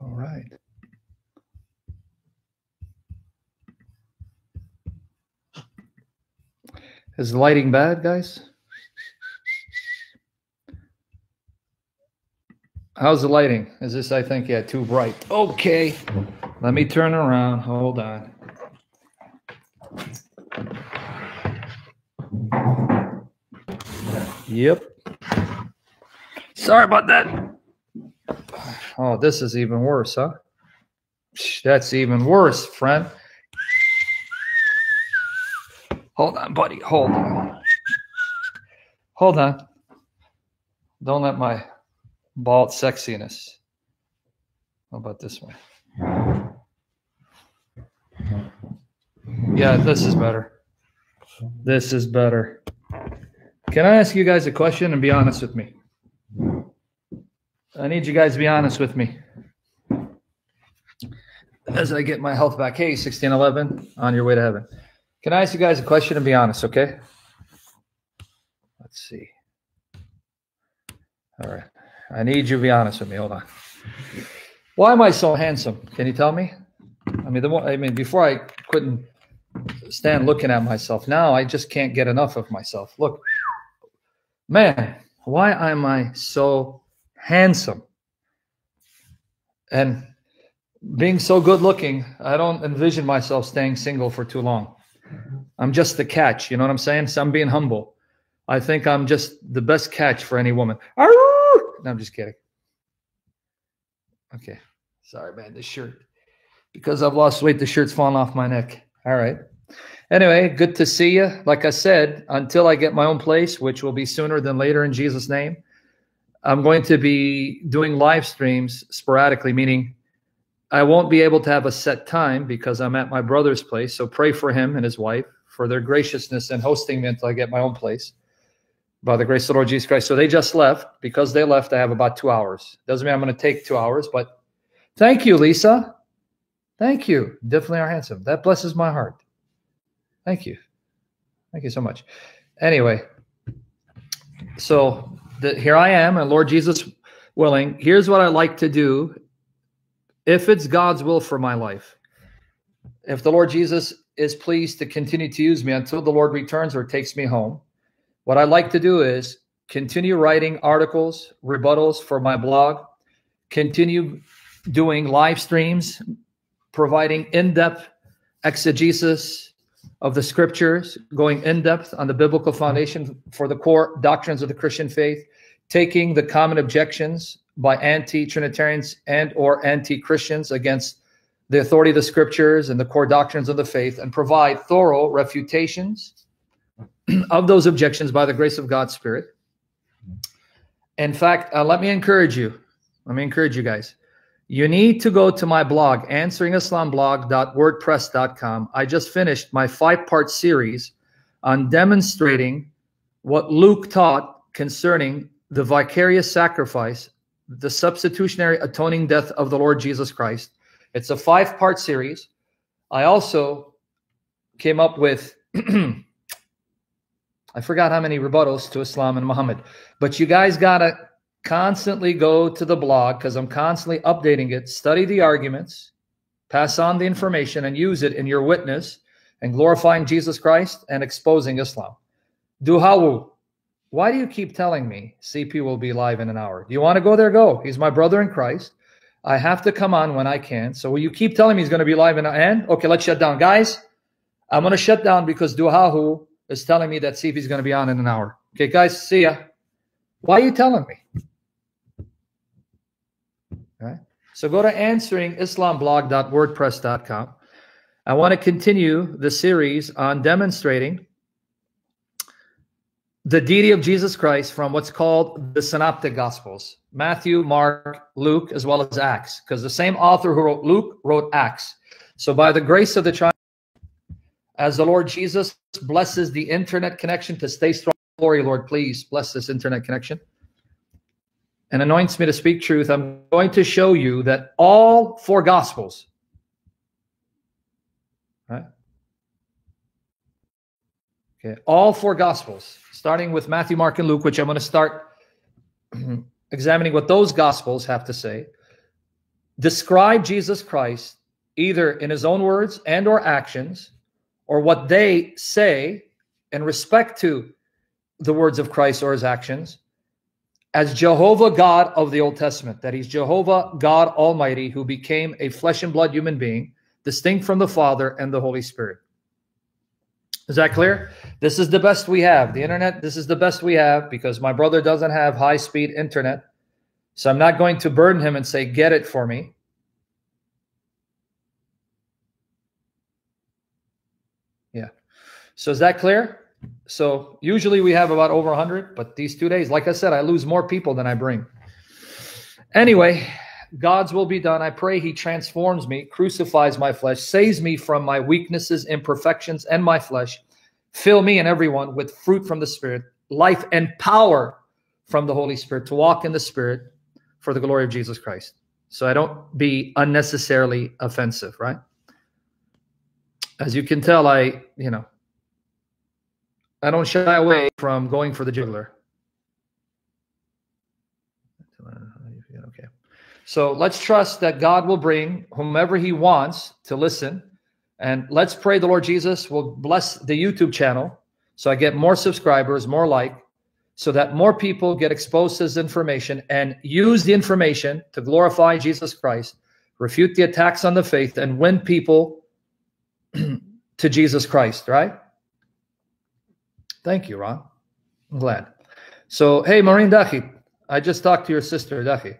All right. Is the lighting bad, guys? How's the lighting? Is this, I think, yeah, too bright? Okay. Let me turn around. Hold on. Yep. Sorry about that. Oh, this is even worse, huh? That's even worse, friend. Hold on, buddy. Hold on. Hold on. Don't let my bald sexiness. How about this one? Yeah, this is better. This is better. Can I ask you guys a question and be honest with me? I need you guys to be honest with me. As I get my health back. Hey, 1611, on your way to heaven. Can I ask you guys a question and be honest, okay? Let's see. All right. I need you to be honest with me. Hold on. Why am I so handsome? Can you tell me? I mean, the more, I mean, before I couldn't stand looking at myself. Now I just can't get enough of myself. Look, man, why am I so handsome? And being so good looking, I don't envision myself staying single for too long. I'm just the catch. You know what I'm saying? So I'm being humble. I think I'm just the best catch for any woman. No, I'm just kidding. Okay. Sorry, man. This shirt. Because I've lost weight, the shirt's falling off my neck. All right. Anyway, good to see you. Like I said, until I get my own place, which will be sooner than later in Jesus' name, I'm going to be doing live streams sporadically, meaning I won't be able to have a set time because I'm at my brother's place. So pray for him and his wife for their graciousness in hosting me until I get my own place by the grace of the Lord Jesus Christ. So they just left. Because they left, I have about two hours. Doesn't mean I'm going to take two hours, but thank you, Lisa. Thank you. Definitely are handsome. That blesses my heart. Thank you. Thank you so much. Anyway, so the, here I am, and Lord Jesus willing, here's what I like to do if it's God's will for my life. If the Lord Jesus is pleased to continue to use me until the Lord returns or takes me home, what I like to do is continue writing articles, rebuttals for my blog, continue doing live streams, providing in depth exegesis of the scriptures, going in depth on the biblical foundation for the core doctrines of the Christian faith, taking the common objections by anti-Trinitarians and or anti-Christians against the authority of the scriptures and the core doctrines of the faith and provide thorough refutations of those objections by the grace of God's Spirit. In fact, uh, let me encourage you. Let me encourage you guys. You need to go to my blog, answeringislamblog.wordpress.com. I just finished my five part series on demonstrating what Luke taught concerning the vicarious sacrifice, the substitutionary atoning death of the Lord Jesus Christ. It's a five part series. I also came up with, I forgot how many rebuttals to Islam and Muhammad, but you guys got to constantly go to the blog because I'm constantly updating it. Study the arguments, pass on the information, and use it in your witness and glorifying Jesus Christ and exposing Islam. Duhawu. Why do you keep telling me CP will be live in an hour? Do you want to go there? Go. He's my brother in Christ. I have to come on when I can. So will you keep telling me he's going to be live in an end? Okay, let's shut down. Guys, I'm going to shut down because Duhahu is telling me that CP is going to be on in an hour. Okay, guys, see ya. Why are you telling me? Right. So go to answeringislamblog.wordpress.com. I want to continue the series on demonstrating the deity of Jesus Christ from what's called the Synoptic Gospels Matthew, Mark, Luke, as well as Acts, because the same author who wrote Luke wrote Acts. So, by the grace of the child, as the Lord Jesus blesses the internet connection to stay strong, glory, Lord, please bless this internet connection and anoints me to speak truth, I'm going to show you that all four gospels, right? Okay, all four gospels, starting with Matthew, Mark, and Luke, which I'm going to start examining what those gospels have to say, describe Jesus Christ either in his own words and or actions or what they say in respect to the words of Christ or his actions as Jehovah God of the Old Testament, that he's Jehovah God Almighty who became a flesh and blood human being, distinct from the Father and the Holy Spirit. Is that clear? This is the best we have. The internet, this is the best we have because my brother doesn't have high speed internet. So I'm not going to burden him and say, get it for me. Yeah. So is that clear? So usually we have about over 100, but these two days, like I said, I lose more people than I bring. Anyway, God's will be done. I pray He transforms me, crucifies my flesh, saves me from my weaknesses, imperfections, and my flesh. Fill me and everyone with fruit from the Spirit, life and power from the Holy Spirit to walk in the Spirit for the glory of Jesus Christ. So I don't be unnecessarily offensive, right? As you can tell, I, you know, I don't shy away from going for the jugular. Okay. So let's trust that God will bring whomever he wants to listen. And let's pray the Lord Jesus will bless the YouTube channel so I get more subscribers, more like, so that more people get exposed to this information and use the information to glorify Jesus Christ, refute the attacks on the faith, and win people to Jesus Christ, right? Thank you, Ron. I'm glad. So, hey, Maureen Dahi, I just talked to your sister, Dahi.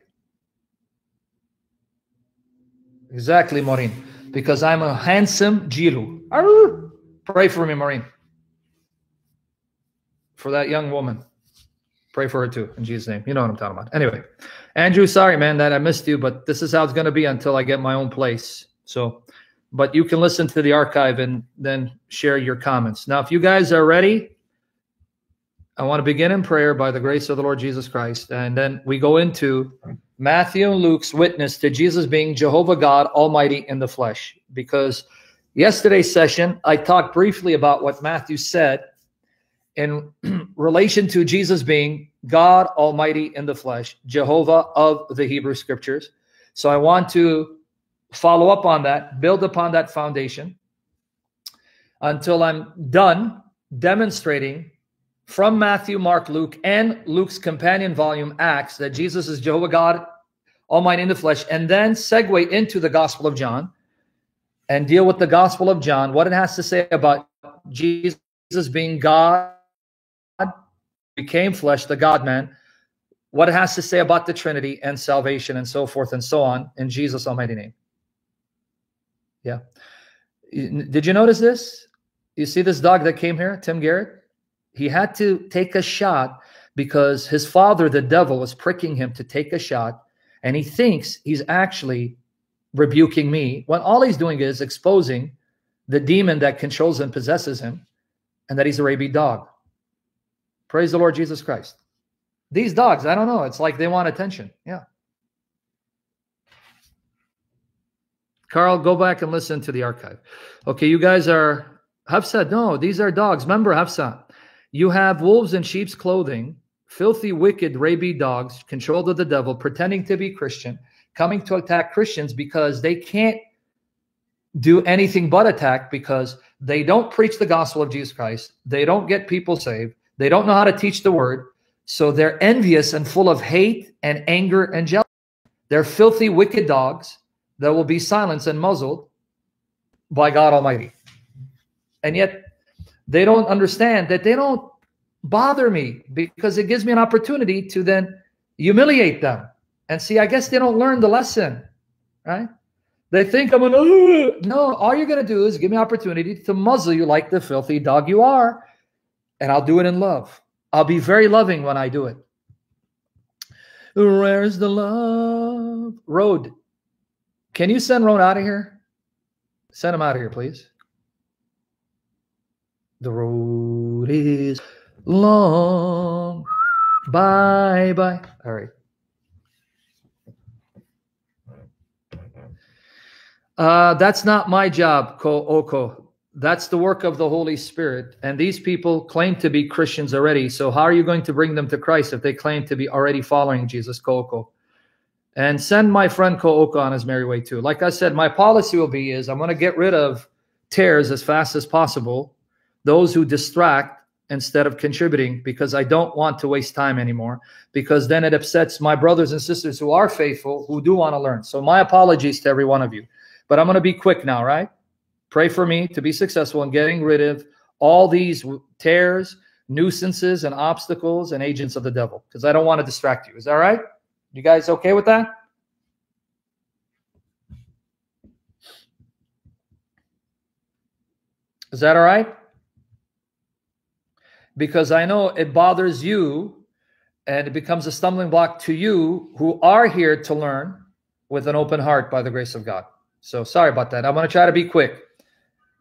Exactly, Maureen. Because I'm a handsome Jilu. Pray for me, Maureen. For that young woman. Pray for her too, in Jesus' name. You know what I'm talking about. Anyway, Andrew, sorry, man, that I missed you, but this is how it's going to be until I get my own place. So, but you can listen to the archive and then share your comments. Now, if you guys are ready, I want to begin in prayer by the grace of the Lord Jesus Christ. And then we go into Matthew and Luke's witness to Jesus being Jehovah God Almighty in the flesh. Because yesterday's session, I talked briefly about what Matthew said in relation to Jesus being God Almighty in the flesh, Jehovah of the Hebrew scriptures. So I want to follow up on that, build upon that foundation until I'm done demonstrating from Matthew, Mark, Luke, and Luke's companion volume, Acts, that Jesus is Jehovah God Almighty in the flesh, and then segue into the Gospel of John and deal with the Gospel of John, what it has to say about Jesus being God, became flesh, the God man, what it has to say about the Trinity and salvation and so forth and so on in Jesus' Almighty name. Yeah. Did you notice this? You see this dog that came here, Tim Garrett? He had to take a shot because his father, the devil, was pricking him to take a shot. And he thinks he's actually rebuking me when all he's doing is exposing the demon that controls and possesses him and that he's a rabid dog. Praise the Lord Jesus Christ. These dogs, I don't know. It's like they want attention. Yeah. Carl, go back and listen to the archive. Okay, you guys are Hafsa. No, these are dogs. Remember Hafsa. You have wolves in sheep's clothing, filthy, wicked, rabid dogs, controlled of the devil, pretending to be Christian, coming to attack Christians because they can't do anything but attack because they don't preach the gospel of Jesus Christ. They don't get people saved. They don't know how to teach the word. So they're envious and full of hate and anger and jealousy. They're filthy, wicked dogs that will be silenced and muzzled by God Almighty. And yet they don't understand that they don't bother me because it gives me an opportunity to then humiliate them. And see, I guess they don't learn the lesson, right? They think I'm gonna, no, all you're gonna do is give me opportunity to muzzle you like the filthy dog you are, and I'll do it in love. I'll be very loving when I do it. Where's the love? Road. Can you send Road out of here? Send him out of here, please. The road is long. Bye bye. All right. Uh, that's not my job, Ko Oko. That's the work of the Holy Spirit. And these people claim to be Christians already. So how are you going to bring them to Christ if they claim to be already following Jesus, Kooko? And send my friend Kooko on his merry way too. Like I said, my policy will be is I'm going to get rid of tares as fast as possible, those who distract instead of contributing, because I don't want to waste time anymore, because then it upsets my brothers and sisters who are faithful, who do want to learn. So my apologies to every one of you. But I'm going to be quick now, right? Pray for me to be successful in getting rid of all these tares, nuisances, and obstacles and agents of the devil, because I don't want to distract you. Is that right? You guys okay with that? Is that all right? Because I know it bothers you and it becomes a stumbling block to you who are here to learn with an open heart by the grace of God. So sorry about that. I'm going to try to be quick.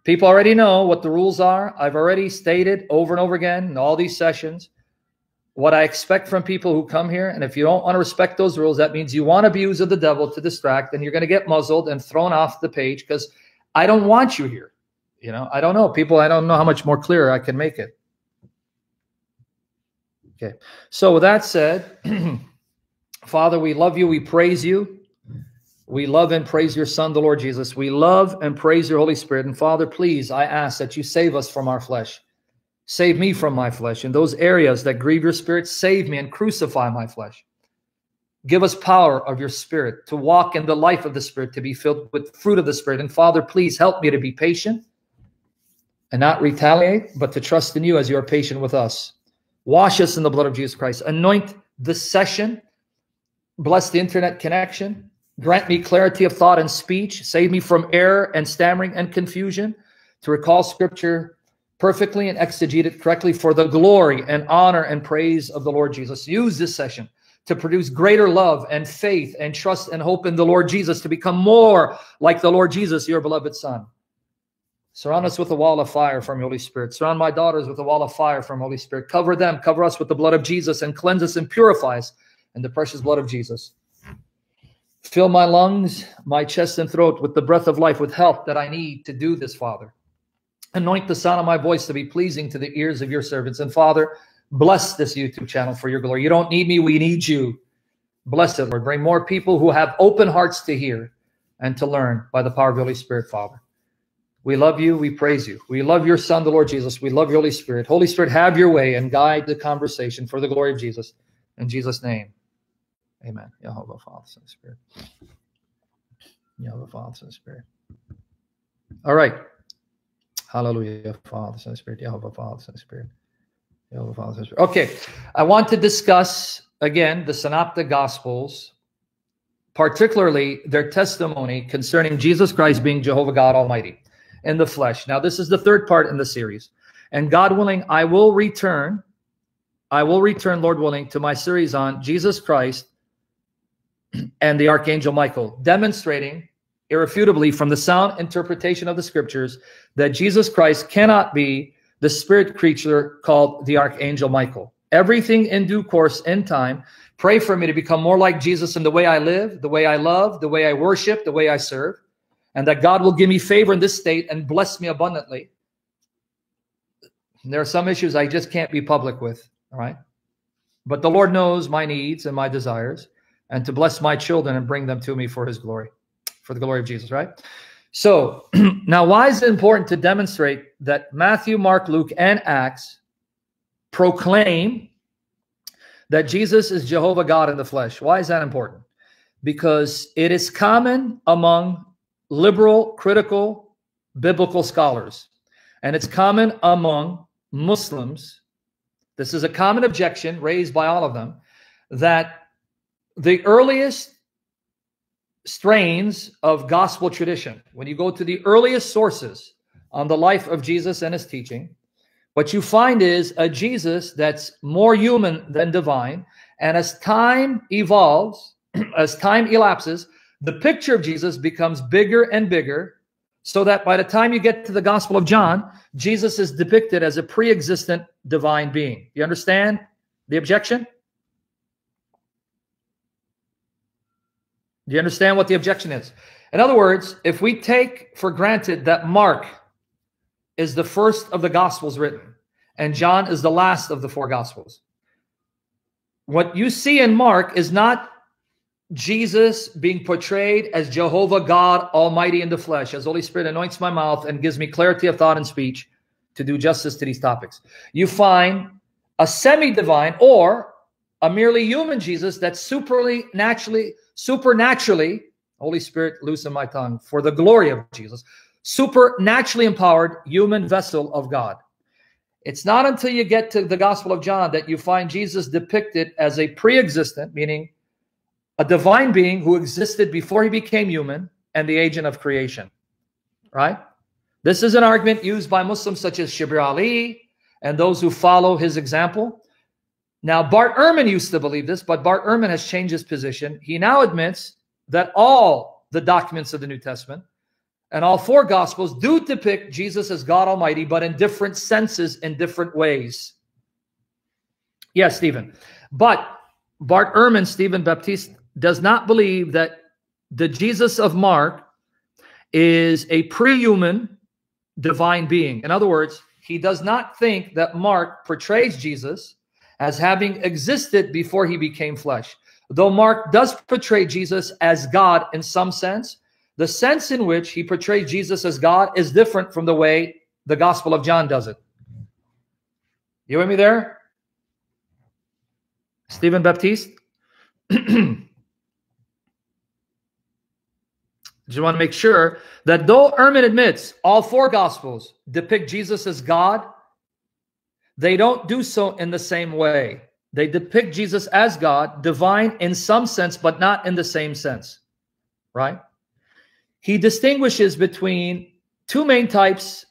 People already know what the rules are. I've already stated over and over again in all these sessions what I expect from people who come here. And if you don't want to respect those rules, that means you want be of the devil to distract, and you're going to get muzzled and thrown off the page because I don't want you here. You know, I don't know. People, I don't know how much more clear I can make it. Okay. So with that said, Father, we love you. We praise you. We love and praise your Son, the Lord Jesus. We love and praise your Holy Spirit. And Father, please, I ask that you save us from our flesh. Save me from my flesh. In those areas that grieve your spirit, save me and crucify my flesh. Give us power of your spirit to walk in the life of the spirit, to be filled with fruit of the spirit. And Father, please help me to be patient and not retaliate, but to trust in you as you are patient with us. Wash us in the blood of Jesus Christ. Anoint this session. Bless the internet connection. Grant me clarity of thought and speech. Save me from error and stammering and confusion to recall scripture perfectly and exegete it correctly for the glory and honor and praise of the Lord Jesus. Use this session to produce greater love and faith and trust and hope in the Lord Jesus to become more like the Lord Jesus, your beloved Son. Surround us with a wall of fire from Holy Spirit. Surround my daughters with a wall of fire from Holy Spirit. Cover them, cover us with the blood of Jesus, and cleanse us and purify us in the precious blood of Jesus. Fill my lungs, my chest and throat with the breath of life, with health that I need to do this, Father. Anoint the sound of my voice to be pleasing to the ears of your servants. And Father, bless this YouTube channel for your glory. You don't need me, we need you. Bless it, Lord. Bring more people who have open hearts to hear and to learn by the power of the Holy Spirit, Father. We love you. We praise you. We love your Son, the Lord Jesus. We love your Holy Spirit. Holy Spirit, have your way and guide the conversation for the glory of Jesus. In Jesus' name. Amen. Jehovah, Father, Son, Spirit. Jehovah, Father, Son, Spirit. All right. Hallelujah, Father, Son, Spirit. Jehovah, Father, Son, Spirit. Jehovah, Father, Son, Spirit. Okay. I want to discuss again the Synoptic Gospels, particularly their testimony concerning Jesus Christ being Jehovah God Almighty in the flesh. Now, this is the third part in the series. And God willing, I will return. I will return, Lord willing, to my series on Jesus Christ and the archangel Michael, demonstrating irrefutably from the sound interpretation of the scriptures that Jesus Christ cannot be the spirit creature called the archangel Michael. Everything in due course, in time. Pray for me to become more like Jesus in the way I live, the way I love, the way I worship, the way I serve, and that God will give me favor in this state and bless me abundantly. there are some issues I just can't be public with, all right? But the Lord knows my needs and my desires and to bless my children and bring them to me for his glory, for the glory of Jesus, right? So now, why is it important to demonstrate that Matthew, Mark, Luke, and Acts proclaim that Jesus is Jehovah God in the flesh? Why is that important? Because it is common among liberal, critical, biblical scholars, and it's common among Muslims. This is a common objection raised by all of them that the earliest strains of gospel tradition, when you go to the earliest sources on the life of Jesus and his teaching, what you find is a Jesus that's more human than divine. And as time evolves, as time elapses, the picture of Jesus becomes bigger and bigger, so that by the time you get to the Gospel of John, Jesus is depicted as a pre existent divine being. You understand the objection? Do you understand what the objection is? In other words, if we take for granted that Mark is the first of the Gospels written, and John is the last of the four Gospels. What you see in Mark is not Jesus being portrayed as Jehovah God Almighty in the flesh, as Holy Spirit anoints my mouth and gives me clarity of thought and speech to do justice to these topics. You find a semi-divine or a merely human Jesus that superly naturally, supernaturally, Holy Spirit, loosen my tongue for the glory of Jesus, supernaturally empowered human vessel of God. It's not until you get to the Gospel of John that you find Jesus depicted as a pre-existent, meaning a divine being who existed before he became human and the agent of creation. Right? This is an argument used by Muslims such as Shabir Ally and those who follow his example. Now, Bart Ehrman used to believe this, but Bart Ehrman has changed his position. He now admits that all the documents of the New Testament and all four Gospels do depict Jesus as God Almighty, but in different senses, in different ways. Yes, Stephen. But Bart Ehrman, Stephen Baptiste, does not believe that the Jesus of Mark is a pre-human divine being. In other words, he does not think that Mark portrays Jesus as having existed before he became flesh. Though Mark does portray Jesus as God in some sense, the sense in which he portrays Jesus as God is different from the way the Gospel of John does it. You with me there? Stephen Baptiste? Just want to make sure that though Ehrman admits all four gospels depict Jesus as God, they don't do so in the same way. They depict Jesus as God, divine in some sense, but not in the same sense. Right? He distinguishes between two main types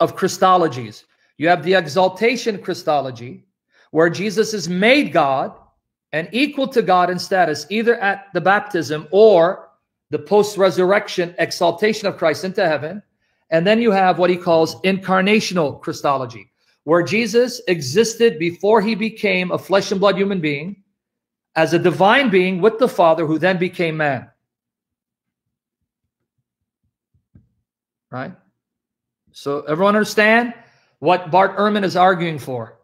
of Christologies. You have the exaltation Christology, where Jesus is made God and equal to God in status, either at the baptism or the post resurrection exaltation of Christ into heaven. And then you have what he calls incarnational Christology, where Jesus existed before he became a flesh and blood human being as a divine being with the Father who then became man. Right? So everyone understand what Bart Ehrman is arguing for?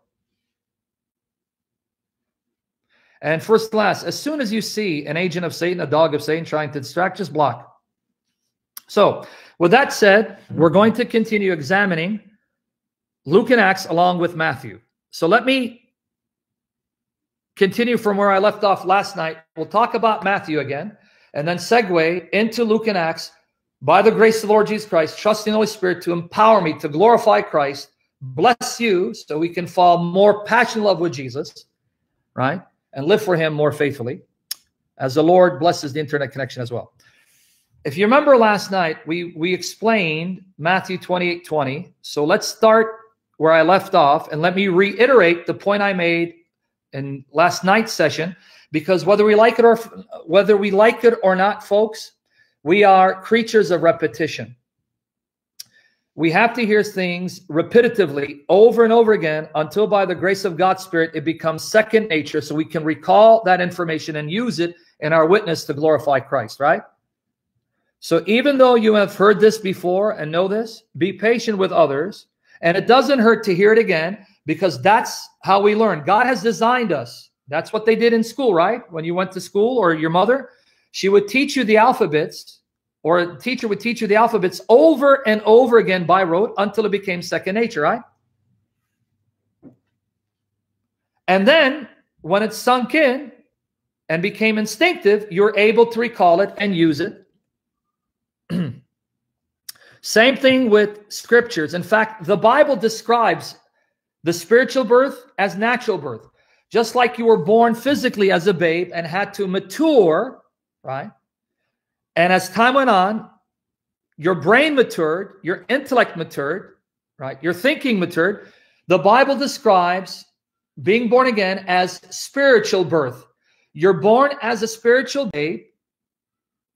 And first class, as soon as you see an agent of Satan, a dog of Satan trying to distract, just block. So, with that said, we're going to continue examining Luke and Acts along with Matthew. So, let me continue from where I left off last night. We'll talk about Matthew again and then segue into Luke and Acts by the grace of the Lord Jesus Christ, trusting the Holy Spirit to empower me to glorify Christ, bless you so we can fall more passionate love with Jesus, right? And live for him more faithfully as the Lord blesses the internet connection as well. If you remember last night, we, we explained Matthew 28 20. So let's start where I left off and let me reiterate the point I made in last night's session because whether we like it or whether we like it or not folks we are creatures of repetition we have to hear things repetitively over and over again until by the grace of God's Spirit, it becomes second nature. So we can recall that information and use it in our witness to glorify Christ, right? So even though you have heard this before and know this, be patient with others. And it doesn't hurt to hear it again because that's how we learn. God has designed us. That's what they did in school, right? When you went to school or your mother, she would teach you the alphabets or a teacher would teach you the alphabets over and over again by rote until it became second nature, right? And then when it sunk in and became instinctive, you're able to recall it and use it. Same thing with scriptures. In fact, the Bible describes the spiritual birth as natural birth. Just like you were born physically as a babe and had to mature, right? And as time went on, your brain matured, your intellect matured, right? Your thinking matured. The Bible describes being born again as spiritual birth. You're born as a spiritual babe,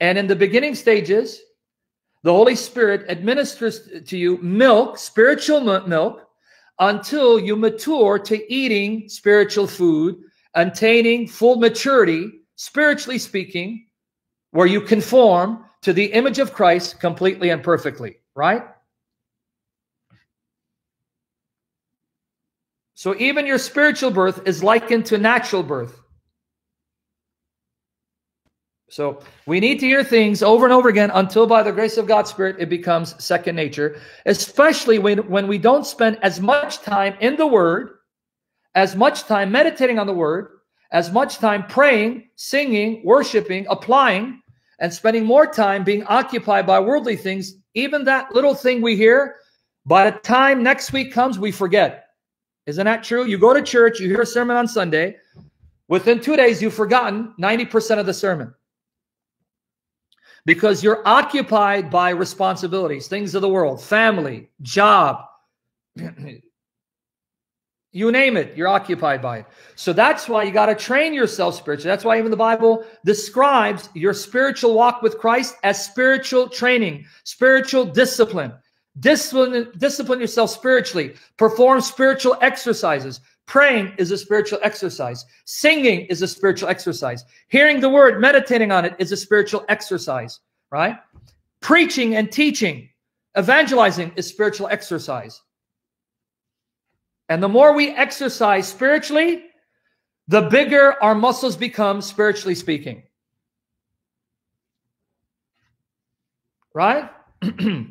and in the beginning stages, the Holy Spirit administers to you milk, spiritual milk, until you mature to eating spiritual food, attaining full maturity, spiritually speaking, where you conform to the image of Christ completely and perfectly, right? So even your spiritual birth is likened to natural birth. So we need to hear things over and over again until by the grace of God's Spirit it becomes second nature, especially when, when we don't spend as much time in the Word, as much time meditating on the Word, as much time praying, singing, worshiping, applying, and spending more time being occupied by worldly things. Even that little thing we hear, by the time next week comes, we forget. Isn't that true? You go to church, you hear a sermon on Sunday. Within two days, you've forgotten 90% of the sermon because you're occupied by responsibilities, things of the world, family, job, you name it, you're occupied by it. So that's why you got to train yourself spiritually. That's why even the Bible describes your spiritual walk with Christ as spiritual training, spiritual discipline. Discipline, discipline yourself spiritually. Perform spiritual exercises. Praying is a spiritual exercise. Singing is a spiritual exercise. Hearing the word, meditating on it is a spiritual exercise, right? Preaching and teaching, evangelizing is spiritual exercise. And the more we exercise spiritually, the bigger our muscles become, spiritually speaking. Right?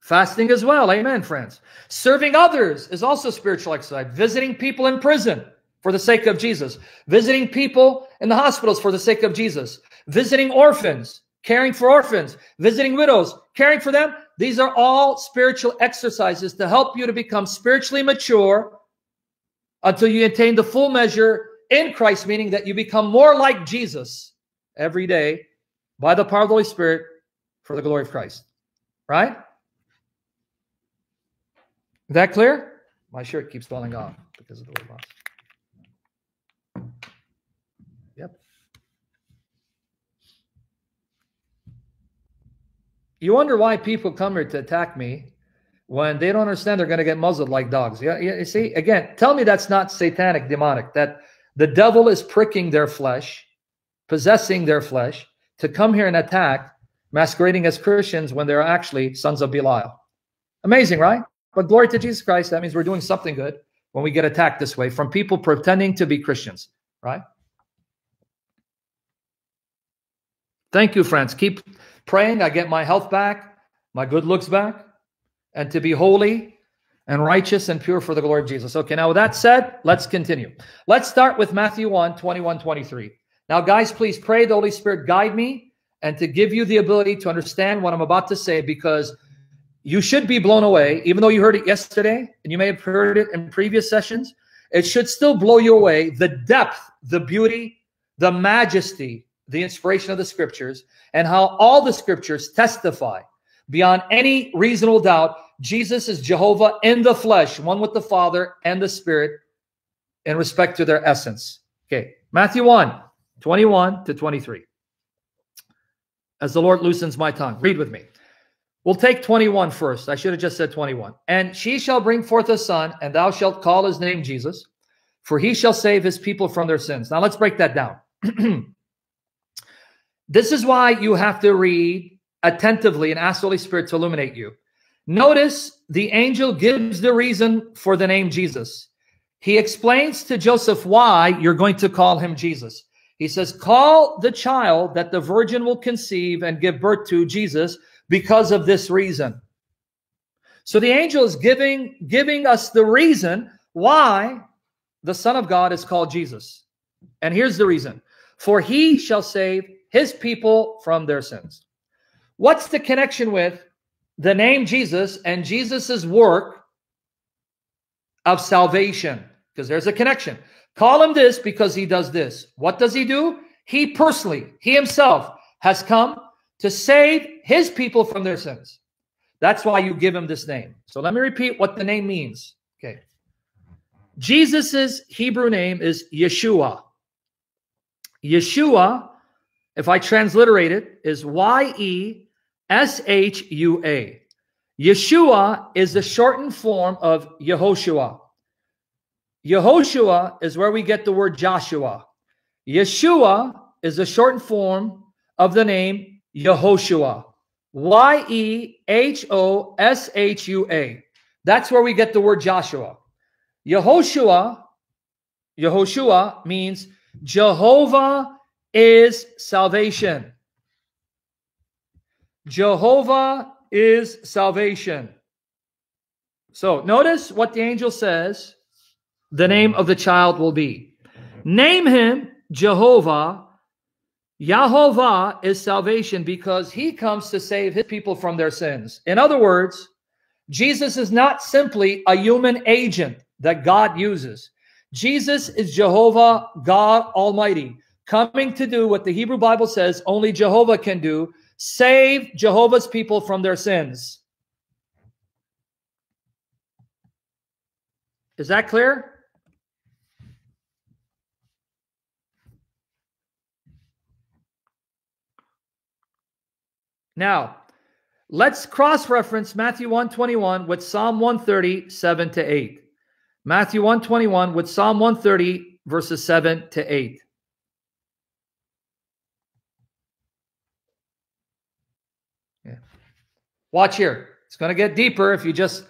Fasting as well. Amen, friends. Serving others is also spiritual exercise. Visiting people in prison for the sake of Jesus. Visiting people in the hospitals for the sake of Jesus. Visiting orphans, caring for orphans. Visiting widows, caring for them. These are all spiritual exercises to help you to become spiritually mature until you attain the full measure in Christ, meaning that you become more like Jesus every day by the power of the Holy Spirit for the glory of Christ. Right? Is that clear? My shirt keeps falling off because of the word loss. Yep. You wonder why people come here to attack me when they don't understand they're going to get muzzled like dogs. Yeah, yeah. You see, again, tell me that's not satanic, demonic. That the devil is pricking their flesh, possessing their flesh to come here and attack, masquerading as Christians when they're actually sons of Belial. Amazing, right? But glory to Jesus Christ, that means we're doing something good when we get attacked this way from people pretending to be Christians, right? Thank you, friends. Keep praying. I get my health back, my good looks back, and to be holy and righteous and pure for the glory of Jesus. Okay, now with that said, let's continue. Let's start with Matthew 1 21 23. Now, guys, please pray the Holy Spirit guide me and to give you the ability to understand what I'm about to say because you should be blown away, even though you heard it yesterday and you may have heard it in previous sessions. It should still blow you away the depth, the beauty, the majesty, the inspiration of the scriptures, and how all the scriptures testify beyond any reasonable doubt Jesus is Jehovah in the flesh, one with the Father and the Spirit in respect to their essence. Okay, Matthew 1 21 to 23. As the Lord loosens my tongue, read with me. We'll take 21 first. I should have just said 21. And she shall bring forth a son, and thou shalt call his name Jesus, for he shall save his people from their sins. Now let's break that down. this is why you have to read attentively and ask the Holy Spirit to illuminate you. Notice the angel gives the reason for the name Jesus. He explains to Joseph why you're going to call him Jesus. He says, Call the child that the virgin will conceive and give birth to Jesus because of this reason. So the angel is giving, giving us the reason why the Son of God is called Jesus. And here's the reason for he shall save his people from their sins. What's the connection with the name Jesus and Jesus's work of salvation? Because there's a connection. Call him this because he does this. What does he do? He personally, he himself has come to save his people from their sins. That's why you give him this name. So let me repeat what the name means. Okay. Jesus's Hebrew name is Yeshua. Yeshua, if I transliterate it, is Y E S H U A. Yeshua is the shortened form of Yehoshua. Yehoshua is where we get the word Joshua. Yeshua is the shortened form of the name Yehoshua. Y E H O S H U A. That's where we get the word Joshua. Yehoshua, Yehoshua means Jehovah is salvation. Jehovah is salvation. So notice what the angel says the name of the child will be. Name him Jehovah. Yahovah is salvation because he comes to save his people from their sins. In other words, Jesus is not simply a human agent that God uses. Jesus is Jehovah, God Almighty, coming to do what the Hebrew Bible says only Jehovah can do save Jehovah's people from their sins. Is that clear? Now, let's cross-reference Matthew 121 with Psalm 130, 7 to 8. Matthew 121 with Psalm 130, verses 7 to 8. Yeah. Watch here. It's going to get deeper if you just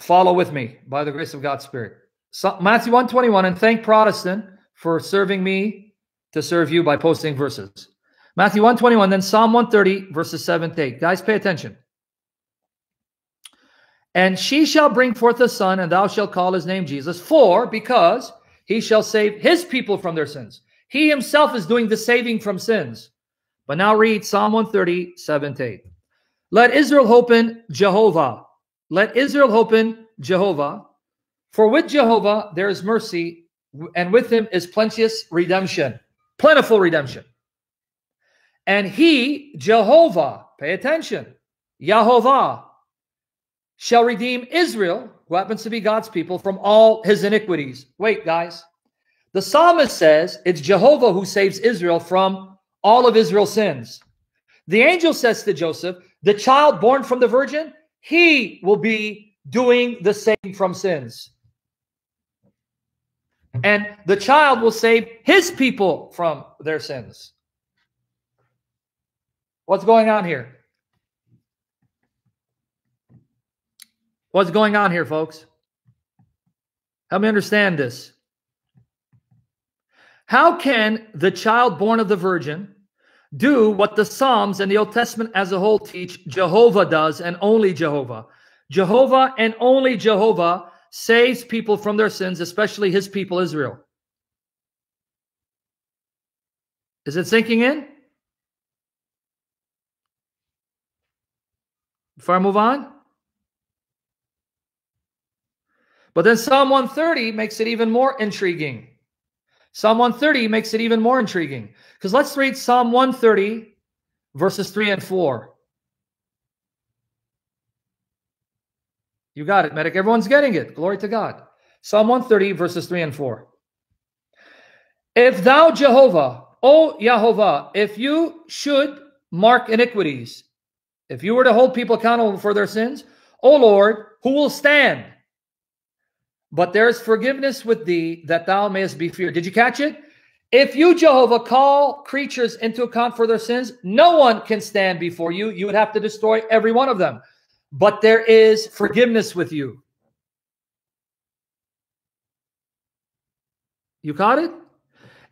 follow with me by the grace of God's Spirit. So, Matthew 121, and thank Protestant for serving me to serve you by posting verses. Matthew 121, then Psalm 130, verses 7 to 8. Guys, pay attention. And she shall bring forth a son, and thou shalt call his name Jesus, for, because he shall save his people from their sins. He himself is doing the saving from sins. But now read Psalm 130, 7 to 8. Let Israel hope in Jehovah. Let Israel hope in Jehovah. For with Jehovah there is mercy, and with him is plenteous redemption, plentiful redemption. And he, Jehovah, pay attention, Yahovah, shall redeem Israel, who happens to be God's people, from all his iniquities. Wait, guys. The psalmist says it's Jehovah who saves Israel from all of Israel's sins. The angel says to Joseph, the child born from the virgin, he will be doing the same from sins. And the child will save his people from their sins. What's going on here? What's going on here, folks? Help me understand this. How can the child born of the virgin do what the Psalms and the Old Testament as a whole teach Jehovah does and only Jehovah? Jehovah and only Jehovah saves people from their sins, especially his people Israel. Is it sinking in? Before I move on? But then Psalm 130 makes it even more intriguing. Psalm 130 makes it even more intriguing. Because let's read Psalm 130, verses 3 and 4. You got it, medic. Everyone's getting it. Glory to God. Psalm 130, verses 3 and 4. If thou, Jehovah, O Jehovah, if you should mark iniquities, if you were to hold people accountable for their sins, O Lord, who will stand? But there's forgiveness with thee that thou mayest be feared. Did you catch it? If you, Jehovah, call creatures into account for their sins, no one can stand before you. You would have to destroy every one of them. But there is forgiveness with you. You caught it?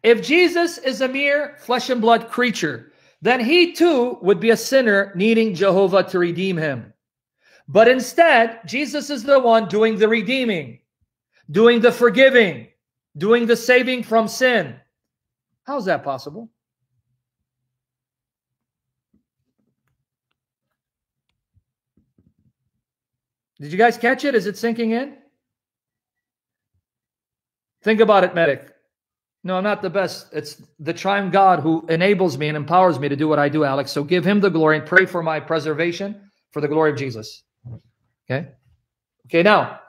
If Jesus is a mere flesh and blood creature, then he too would be a sinner needing Jehovah to redeem him. But instead, Jesus is the one doing the redeeming, doing the forgiving, doing the saving from sin. How is that possible? Did you guys catch it? Is it sinking in? Think about it, medic. No, I'm not the best. It's the triune God who enables me and empowers me to do what I do, Alex. So give him the glory and pray for my preservation for the glory of Jesus. Okay? Okay, now,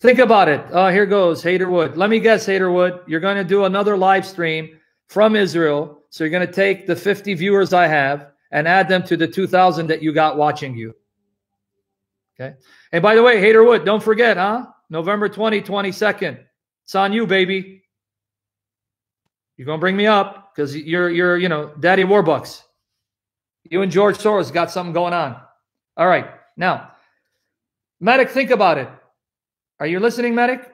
think about it. Oh, here goes Haterwood. Let me guess, Haterwood. You're going to do another live stream from Israel. So you're going to take the 50 viewers I have and add them to the 2,000 that you got watching you. Okay? And by the way, Haterwood, don't forget, huh? November 20, 22nd. It's on you, baby. You're gonna bring me up because you're you're you know Daddy Warbucks. You and George Soros got something going on. All right, now Medic, think about it. Are you listening, Medic?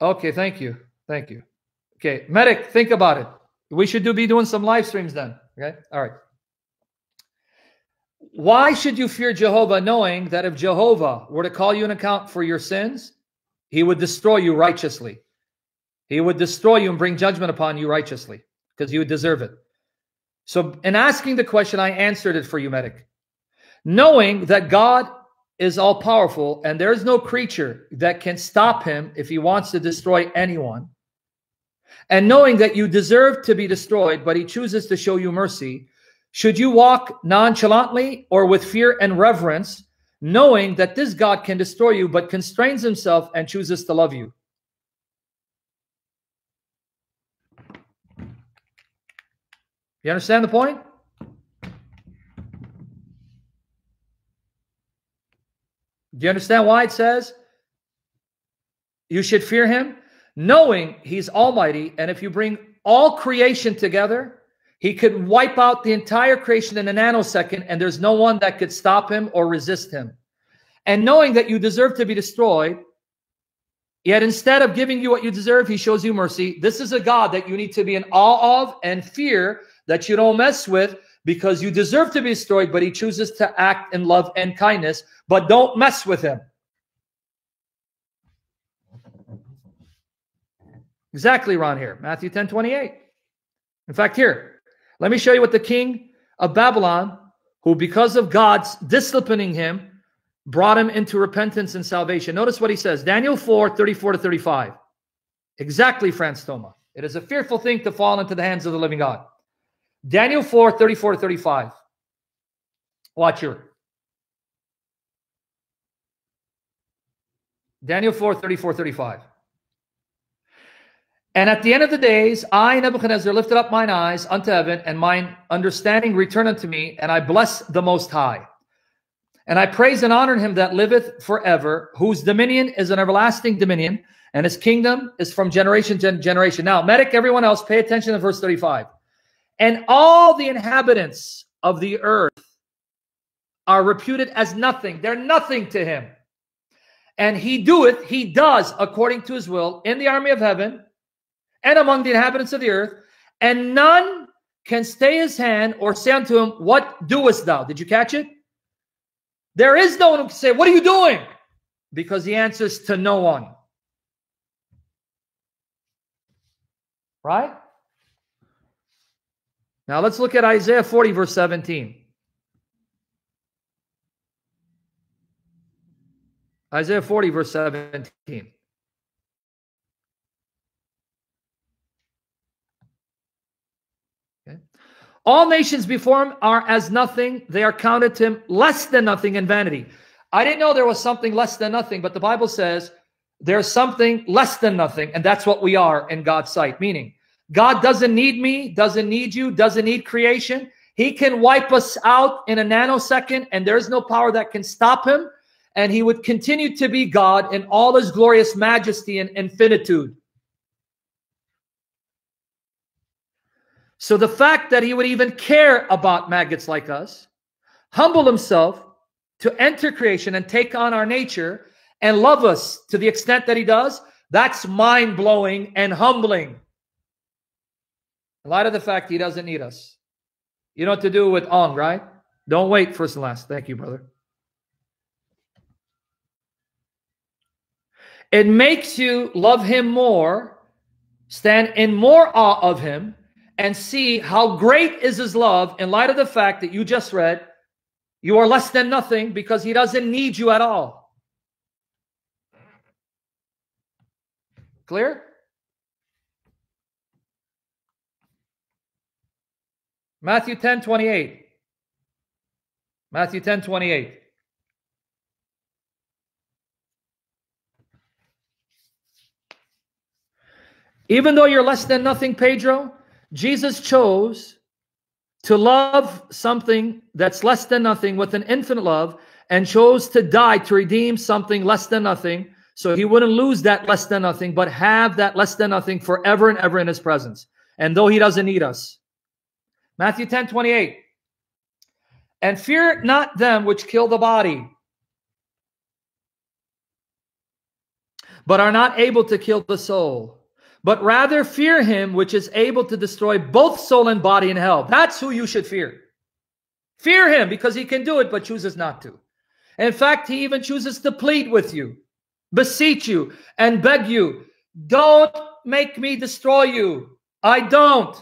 Okay, thank you. Thank you. Okay, Medic, think about it. We should do be doing some live streams then. Okay, all right. Why should you fear Jehovah knowing that if Jehovah were to call you an account for your sins, he would destroy you righteously? He would destroy you and bring judgment upon you righteously because you would deserve it. So, in asking the question, I answered it for you, medic. Knowing that God is all powerful and there is no creature that can stop him if he wants to destroy anyone, and knowing that you deserve to be destroyed, but he chooses to show you mercy, should you walk nonchalantly or with fear and reverence, knowing that this God can destroy you, but constrains himself and chooses to love you? You understand the point? Do you understand why it says you should fear him? Knowing he's almighty, and if you bring all creation together, he could wipe out the entire creation in a nanosecond, and there's no one that could stop him or resist him. And knowing that you deserve to be destroyed, yet instead of giving you what you deserve, he shows you mercy. This is a God that you need to be in awe of and fear that you don't mess with because you deserve to be destroyed, but he chooses to act in love and kindness, but don't mess with him. Exactly, Ron, here. Matthew 10 28. In fact, here, let me show you what the king of Babylon, who because of God's disciplining him, brought him into repentance and salvation. Notice what he says Daniel 4 34 to 35. Exactly, Franz Thoma. It is a fearful thing to fall into the hands of the living God. Daniel 4 34 to 35. Watch here. Daniel 4 34 35. And at the end of the days, I, Nebuchadnezzar, lifted up mine eyes unto heaven, and mine understanding returned unto me, and I bless the Most High. And I praise and honor him that liveth forever, whose dominion is an everlasting dominion, and his kingdom is from generation to generation. Now, medic, everyone else, pay attention to verse 35 and all the inhabitants of the earth are reputed as nothing. They're nothing to him. And he doeth, he does according to his will in the army of heaven and among the inhabitants of the earth, and none can stay his hand or say unto him, What doest thou? Did you catch it? There is no one who can say, What are you doing? Because he answers to no one. Right? Now let's look at Isaiah 40, verse 17. Isaiah 40, verse 17. Okay. All nations before him are as nothing. They are counted to him less than nothing in vanity. I didn't know there was something less than nothing, but the Bible says there's something less than nothing, and that's what we are in God's sight. Meaning, God doesn't need me, doesn't need you, doesn't need creation. He can wipe us out in a nanosecond, and there's no power that can stop him. And he would continue to be God in all his glorious majesty and infinitude. So the fact that he would even care about maggots like us, humble himself to enter creation and take on our nature and love us to the extent that he does, that's mind blowing and humbling. In light of the fact he doesn't need us. You know what to do with on, right? Don't wait first and last. Thank you, brother. It makes you love him more, stand in more awe of him, and see how great is his love in light of the fact that you just read you are less than nothing because he doesn't need you at all. Clear? Matthew 10 28. Matthew 10 28. Even though you're less than nothing, Pedro, Jesus chose to love something that's less than nothing with an infinite love and chose to die to redeem something less than nothing so he wouldn't lose that less than nothing, but have that less than nothing forever and ever in his presence. And though he doesn't need us, Matthew 10 28. And fear not them which kill the body, but are not able to kill the soul, but rather fear him which is able to destroy both soul and body in hell. That's who you should fear. Fear him because he can do it, but chooses not to. In fact, he even chooses to plead with you, beseech you, and beg you, don't make me destroy you. I don't.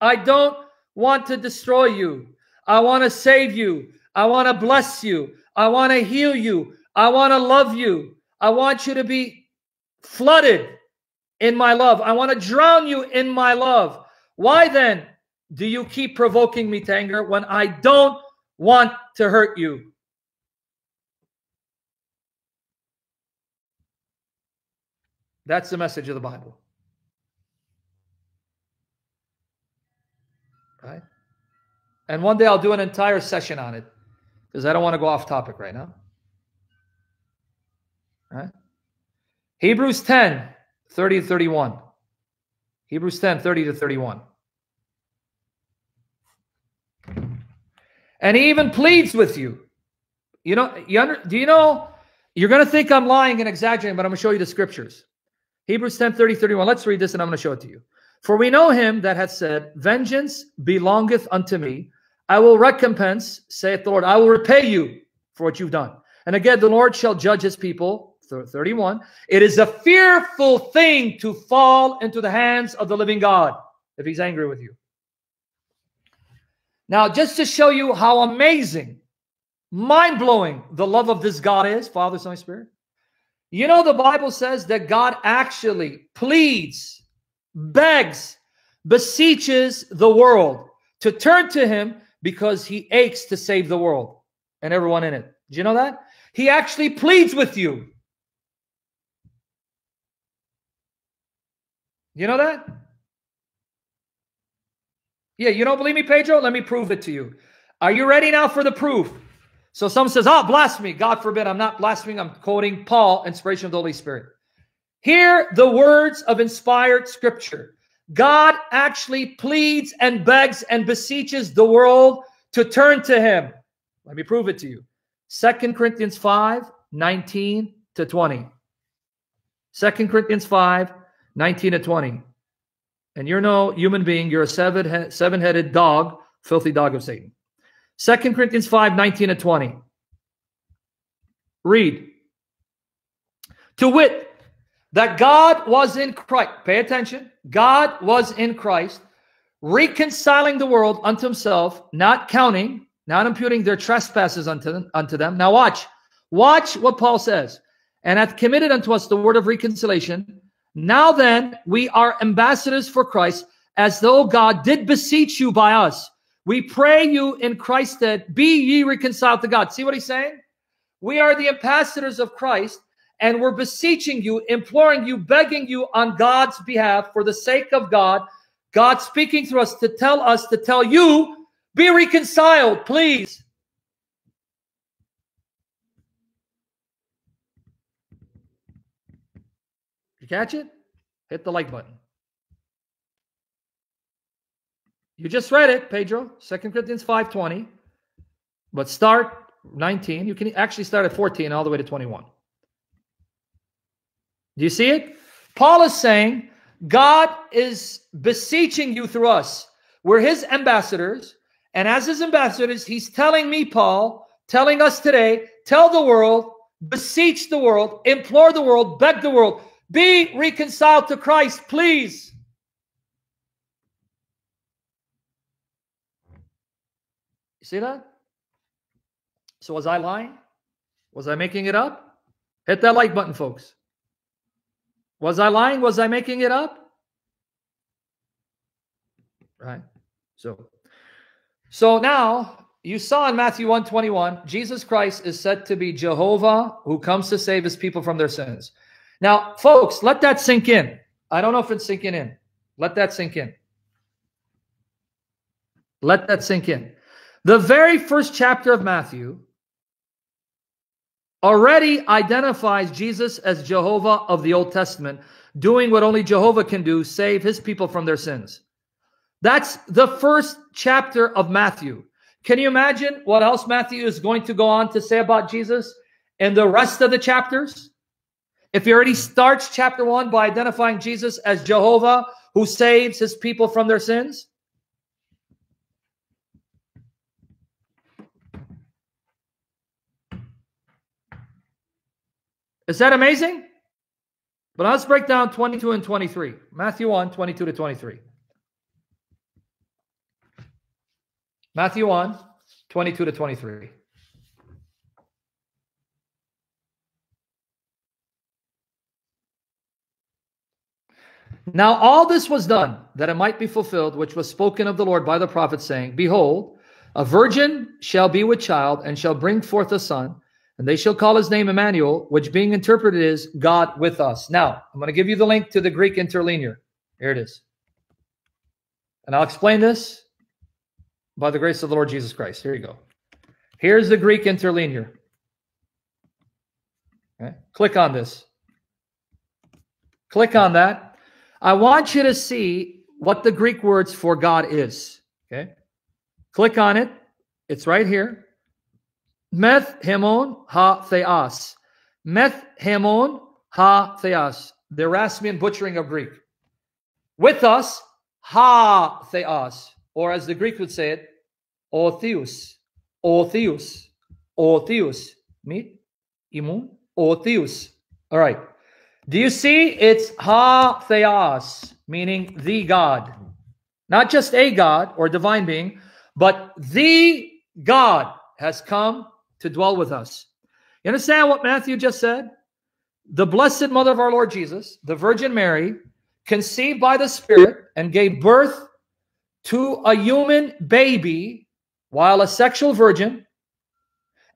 I don't want to destroy you. I want to save you. I want to bless you. I want to heal you. I want to love you. I want you to be flooded in my love. I want to drown you in my love. Why then do you keep provoking me to anger when I don't want to hurt you? That's the message of the Bible. Right? And one day I'll do an entire session on it because I don't want to go off topic right now. Right? Hebrews 10, 30 to 31. Hebrews 10, 30 to 31. And he even pleads with you. You know, you under, do you know? You're going to think I'm lying and exaggerating, but I'm going to show you the scriptures. Hebrews 10, 30, 31. Let's read this and I'm going to show it to you. For we know him that hath said, Vengeance belongeth unto me. I will recompense, saith the Lord. I will repay you for what you've done. And again, the Lord shall judge his people. 31. It is a fearful thing to fall into the hands of the living God if he's angry with you. Now, just to show you how amazing, mind blowing the love of this God is, Father, Son, Spirit, you know, the Bible says that God actually pleads, begs, beseeches the world to turn to him because he aches to save the world and everyone in it. Do you know that? He actually pleads with you. You know that? Yeah, you don't believe me, Pedro? Let me prove it to you. Are you ready now for the proof? So someone says, oh, blasphemy. God forbid. I'm not blaspheming. I'm quoting Paul, inspiration of the Holy Spirit. Hear the words of inspired scripture. God actually pleads and begs and beseeches the world to turn to him. Let me prove it to you. Second Corinthians 5, 19 to 20. Second Corinthians 5, 19 to 20. And you're no human being. You're a seven, seven-headed dog, filthy dog of Satan. Second Corinthians 5, 19 to 20. Read. To wit, that God was in Christ. Pay attention. God was in Christ, reconciling the world unto himself, not counting, not imputing their trespasses unto them. Unto them. Now watch. Watch what Paul says. And hath committed unto us the word of reconciliation. Now then, we are ambassadors for Christ, as though God did beseech you by us. We pray you in Christ that be ye reconciled to God. See what he's saying? We are the ambassadors of Christ, and we're beseeching you, imploring you, begging you on God's behalf for the sake of God. God speaking through us to tell us, to tell you, be reconciled, please. You catch it? Hit the like button. You just read it, Pedro, Second Corinthians 5.20. But start 19. You can actually start at 14 all the way to 21. Do you see it? Paul is saying God is beseeching you through us. We're his ambassadors. And as his ambassadors, he's telling me, Paul, telling us today, tell the world, beseech the world, implore the world, beg the world, be reconciled to Christ, please. You see that? So was I lying? Was I making it up? Hit that like button, folks. Was I lying? Was I making it up? Right? So so now you saw in Matthew 121, Jesus Christ is said to be Jehovah who comes to save his people from their sins. Now, folks, let that sink in. I don't know if it's sinking in. Let that sink in. Let that sink in. The very first chapter of Matthew already identifies Jesus as Jehovah of the Old Testament, doing what only Jehovah can do, save his people from their sins. That's the first chapter of Matthew. Can you imagine what else Matthew is going to go on to say about Jesus in the rest of the chapters? If he already starts chapter one by identifying Jesus as Jehovah who saves his people from their sins? Is that amazing? But let's break down 22 and 23. Matthew 1, 22 to 23. Matthew 1, 22 to 23. Now all this was done that it might be fulfilled, which was spoken of the Lord by the prophet, saying, Behold, a virgin shall be with child and shall bring forth a son and they shall call his name Emmanuel, which being interpreted is God with us. Now, I'm going to give you the link to the Greek interlinear. Here it is. And I'll explain this by the grace of the Lord Jesus Christ. Here you go. Here's the Greek interlinear. Okay. Click on this. Click on that. I want you to see what the Greek words for God is. Okay. Click on it. It's right here. Meth hemon ha theas. Meth hemon ha theas. The Erasmian butchering of Greek. With us, ha theas. Or as the Greek would say it, o theus. O theus. O theus. Meet? Imun? O theus. All right. Do you see? It's ha theos, meaning the God. Not just a God or divine being, but the God has come to dwell with us. You understand what Matthew just said? The blessed mother of our Lord Jesus, the Virgin Mary, conceived by the Spirit and gave birth to a human baby while a sexual virgin.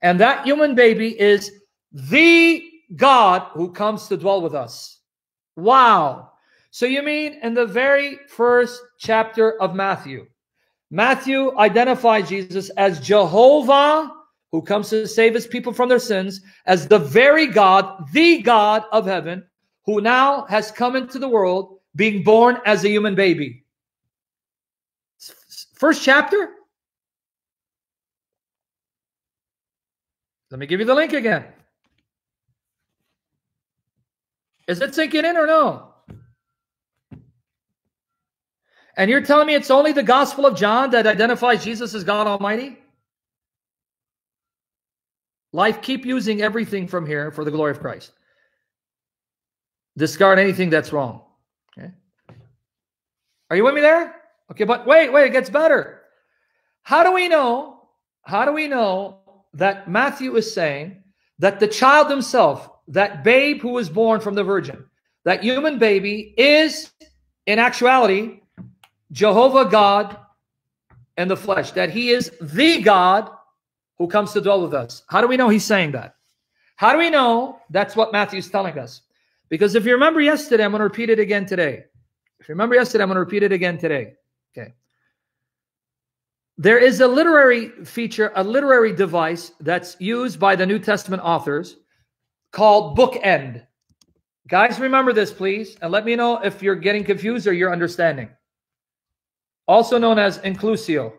And that human baby is the God who comes to dwell with us. Wow. So you mean in the very first chapter of Matthew, Matthew identifies Jesus as Jehovah who comes to save his people from their sins, as the very God, the God of heaven, who now has come into the world being born as a human baby. First chapter. Let me give you the link again. Is it sinking in or no? And you're telling me it's only the Gospel of John that identifies Jesus as God Almighty? Life, keep using everything from here for the glory of Christ. Discard anything that's wrong. Okay. Are you with me there? Okay, but wait, wait, it gets better. How do we know? How do we know that Matthew is saying that the child himself, that babe who was born from the virgin, that human baby is in actuality Jehovah God in the flesh, that he is the God who comes to dwell with us. How do we know he's saying that? How do we know that's what Matthew's telling us? Because if you remember yesterday, I'm going to repeat it again today. If you remember yesterday, I'm going to repeat it again today. Okay. There is a literary feature, a literary device that's used by the New Testament authors called bookend. Guys, remember this, please, and let me know if you're getting confused or you're understanding. Also known as inclusio.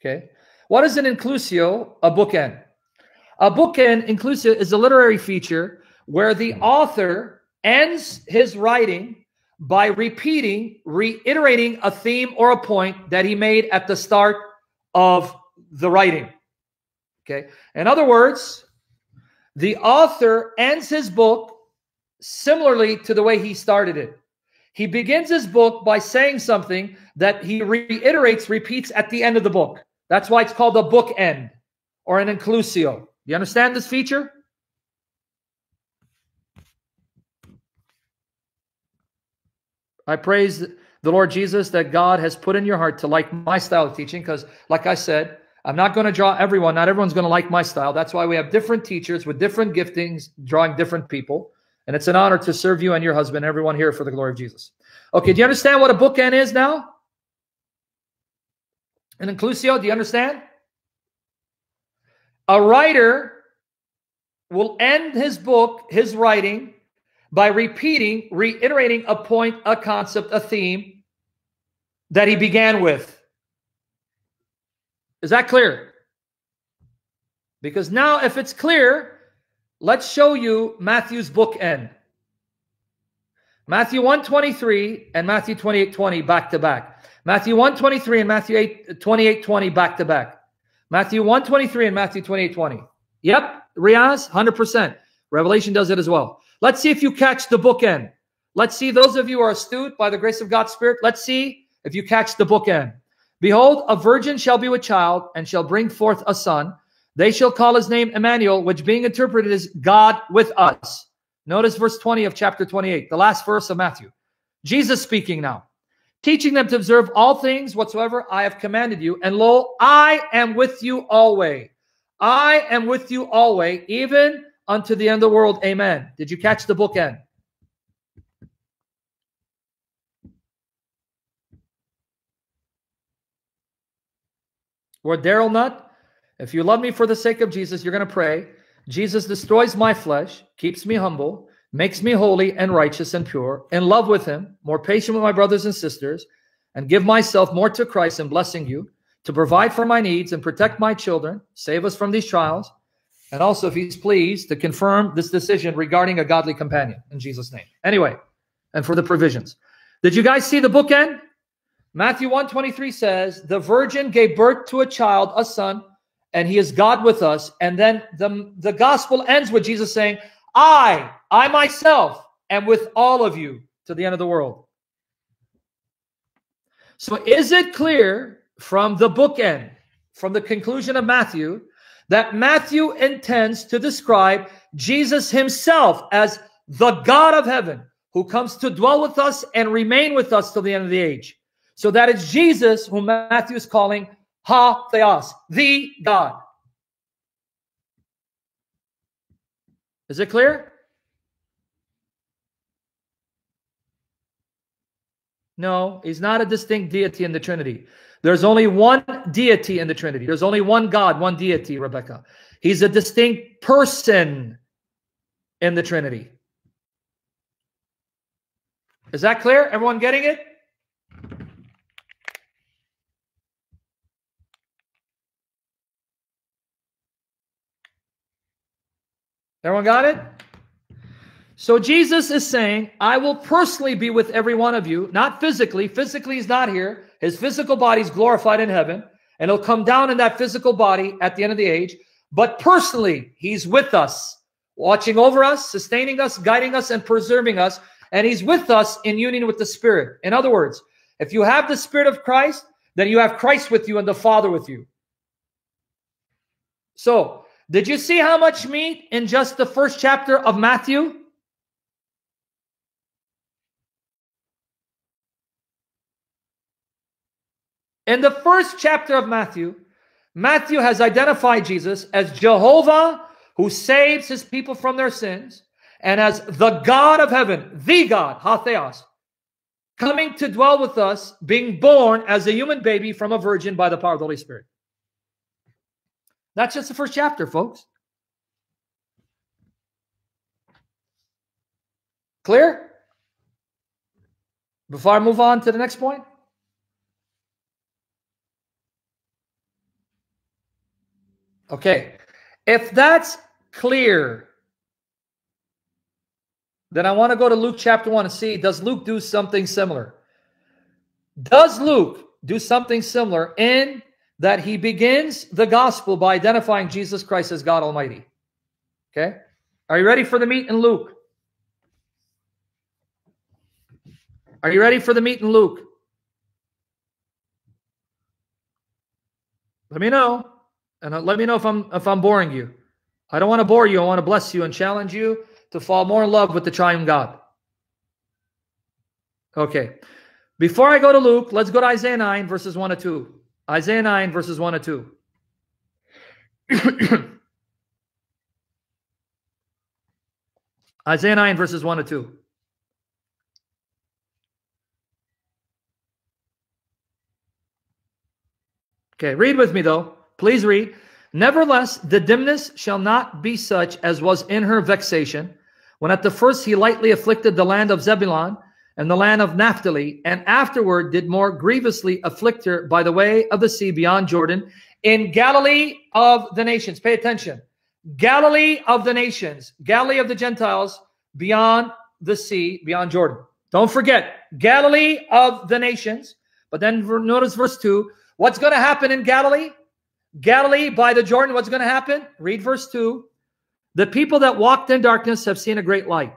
Okay. What is an inclusio? A bookend. A bookend inclusio is a literary feature where the author ends his writing by repeating, reiterating a theme or a point that he made at the start of the writing. Okay. In other words, the author ends his book similarly to the way he started it. He begins his book by saying something that he reiterates, repeats at the end of the book. That's why it's called a bookend or an inclusio. Do you understand this feature? I praise the Lord Jesus that God has put in your heart to like my style of teaching because, like I said, I'm not going to draw everyone. Not everyone's going to like my style. That's why we have different teachers with different giftings drawing different people. And it's an honor to serve you and your husband, everyone here for the glory of Jesus. Okay, do you understand what a bookend is now? An inclusio, do you understand? A writer will end his book, his writing, by repeating, reiterating a point, a concept, a theme that he began with. Is that clear? Because now, if it's clear, let's show you Matthew's bookend. Matthew 123 and Matthew 28 20 back to back. Matthew 123 and Matthew 8, 28 20 back to back. Matthew 123 and Matthew 28 20. Yep, Riaz, 100%. Revelation does it as well. Let's see if you catch the bookend. Let's see, those of you are astute by the grace of God's Spirit, let's see if you catch the bookend. Behold, a virgin shall be with child and shall bring forth a son. They shall call his name Emmanuel, which being interpreted is God with us. Notice verse 20 of chapter 28, the last verse of Matthew. Jesus speaking now, teaching them to observe all things whatsoever I have commanded you. And lo, I am with you always. I am with you always, even unto the end of the world. Amen. Did you catch the bookend? Or Daryl Nutt, if you love me for the sake of Jesus, you're going to pray. Jesus destroys my flesh, keeps me humble, makes me holy and righteous and pure, in love with him, more patient with my brothers and sisters, and give myself more to Christ in blessing you, to provide for my needs and protect my children, save us from these trials, and also, if he's pleased, to confirm this decision regarding a godly companion in Jesus' name. Anyway, and for the provisions. Did you guys see the bookend? Matthew 123 says, The virgin gave birth to a child, a son, and he is God with us. And then the, the gospel ends with Jesus saying, I, I myself am with all of you to the end of the world. So is it clear from the bookend, from the conclusion of Matthew, that Matthew intends to describe Jesus himself as the God of heaven who comes to dwell with us and remain with us till the end of the age. So that is Jesus whom Matthew is calling Ha Theos, the God. Is it clear? No, he's not a distinct deity in the Trinity. There's only one deity in the Trinity. There's only one God, one deity, Rebecca. He's a distinct person in the Trinity. Is that clear? Everyone getting it? Everyone got it? So Jesus is saying, I will personally be with every one of you, not physically. Physically, he's not here. His physical body is glorified in heaven, and he'll come down in that physical body at the end of the age. But personally, he's with us, watching over us, sustaining us, guiding us, and preserving us. And he's with us in union with the Spirit. In other words, if you have the Spirit of Christ, then you have Christ with you and the Father with you. So, did you see how much meat in just the first chapter of Matthew? In the first chapter of Matthew, Matthew has identified Jesus as Jehovah who saves his people from their sins and as the God of heaven, the God, Hatheos, coming to dwell with us, being born as a human baby from a virgin by the power of the Holy Spirit. That's just the first chapter, folks. Clear? Before I move on to the next point? Okay. If that's clear, then I want to go to Luke chapter 1 and see does Luke do something similar? Does Luke do something similar in that he begins the gospel by identifying Jesus Christ as God Almighty. Okay? Are you ready for the meat in Luke? Are you ready for the meat in Luke? Let me know. And uh, let me know if I'm if I'm boring you. I don't want to bore you. I want to bless you and challenge you to fall more in love with the triune God. Okay. Before I go to Luke, let's go to Isaiah 9, verses 1 to 2. Isaiah 9, verses 1 to 2. Isaiah 9, verses 1 to 2. Okay, read with me though. Please read. Nevertheless, the dimness shall not be such as was in her vexation, when at the first he lightly afflicted the land of Zebulun and the land of Naphtali, and afterward did more grievously afflict her by the way of the sea beyond Jordan, in Galilee of the nations. Pay attention. Galilee of the nations, Galilee of the Gentiles, beyond the sea, beyond Jordan. Don't forget, Galilee of the nations. But then notice verse 2. What's going to happen in Galilee? Galilee by the Jordan, what's going to happen? Read verse 2. The people that walked in darkness have seen a great light.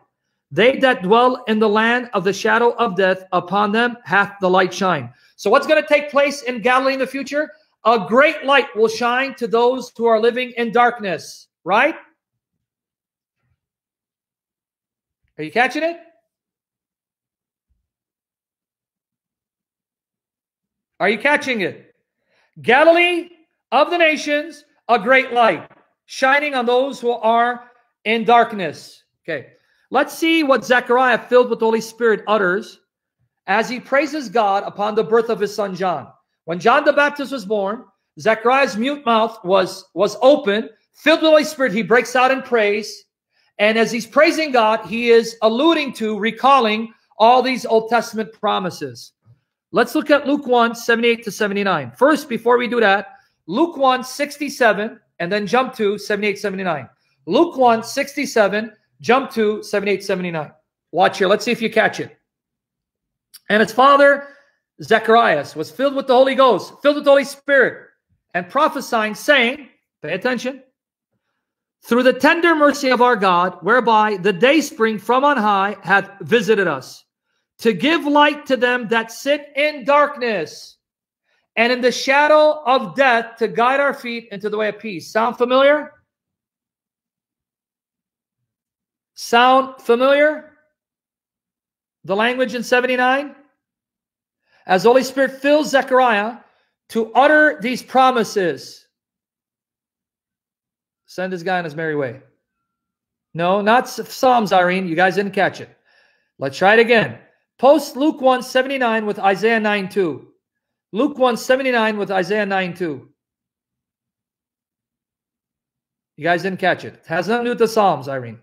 They that dwell in the land of the shadow of death, upon them hath the light shine. So, what's going to take place in Galilee in the future? A great light will shine to those who are living in darkness, right? Are you catching it? Are you catching it? Galilee of the nations, a great light shining on those who are in darkness. Okay. Let's see what Zechariah, filled with the Holy Spirit, utters as he praises God upon the birth of his son John. When John the Baptist was born, Zechariah's mute mouth was, was open. Filled with the Holy Spirit, he breaks out in praise. And as he's praising God, he is alluding to, recalling all these Old Testament promises. Let's look at Luke 1, 78 to 79. First, before we do that, Luke 1, 67, and then jump to 78, 79. Luke 1, 67, jump to 78, 79. Watch here. Let's see if you catch it. And its father, Zacharias, was filled with the Holy Ghost, filled with the Holy Spirit, and prophesying, saying, pay attention, through the tender mercy of our God, whereby the day spring from on high hath visited us, to give light to them that sit in darkness and in the shadow of death, to guide our feet into the way of peace. Sound familiar? Sound familiar? The language in 79? As Holy Spirit fills Zechariah to utter these promises Send this guy on his merry way. No, not Psalms, Irene. You guys didn't catch it. Let's try it again. Post Luke 179 with Isaiah 9 2. Luke 179 with Isaiah 9 2. You guys didn't catch it. It has nothing to do with the Psalms, Irene.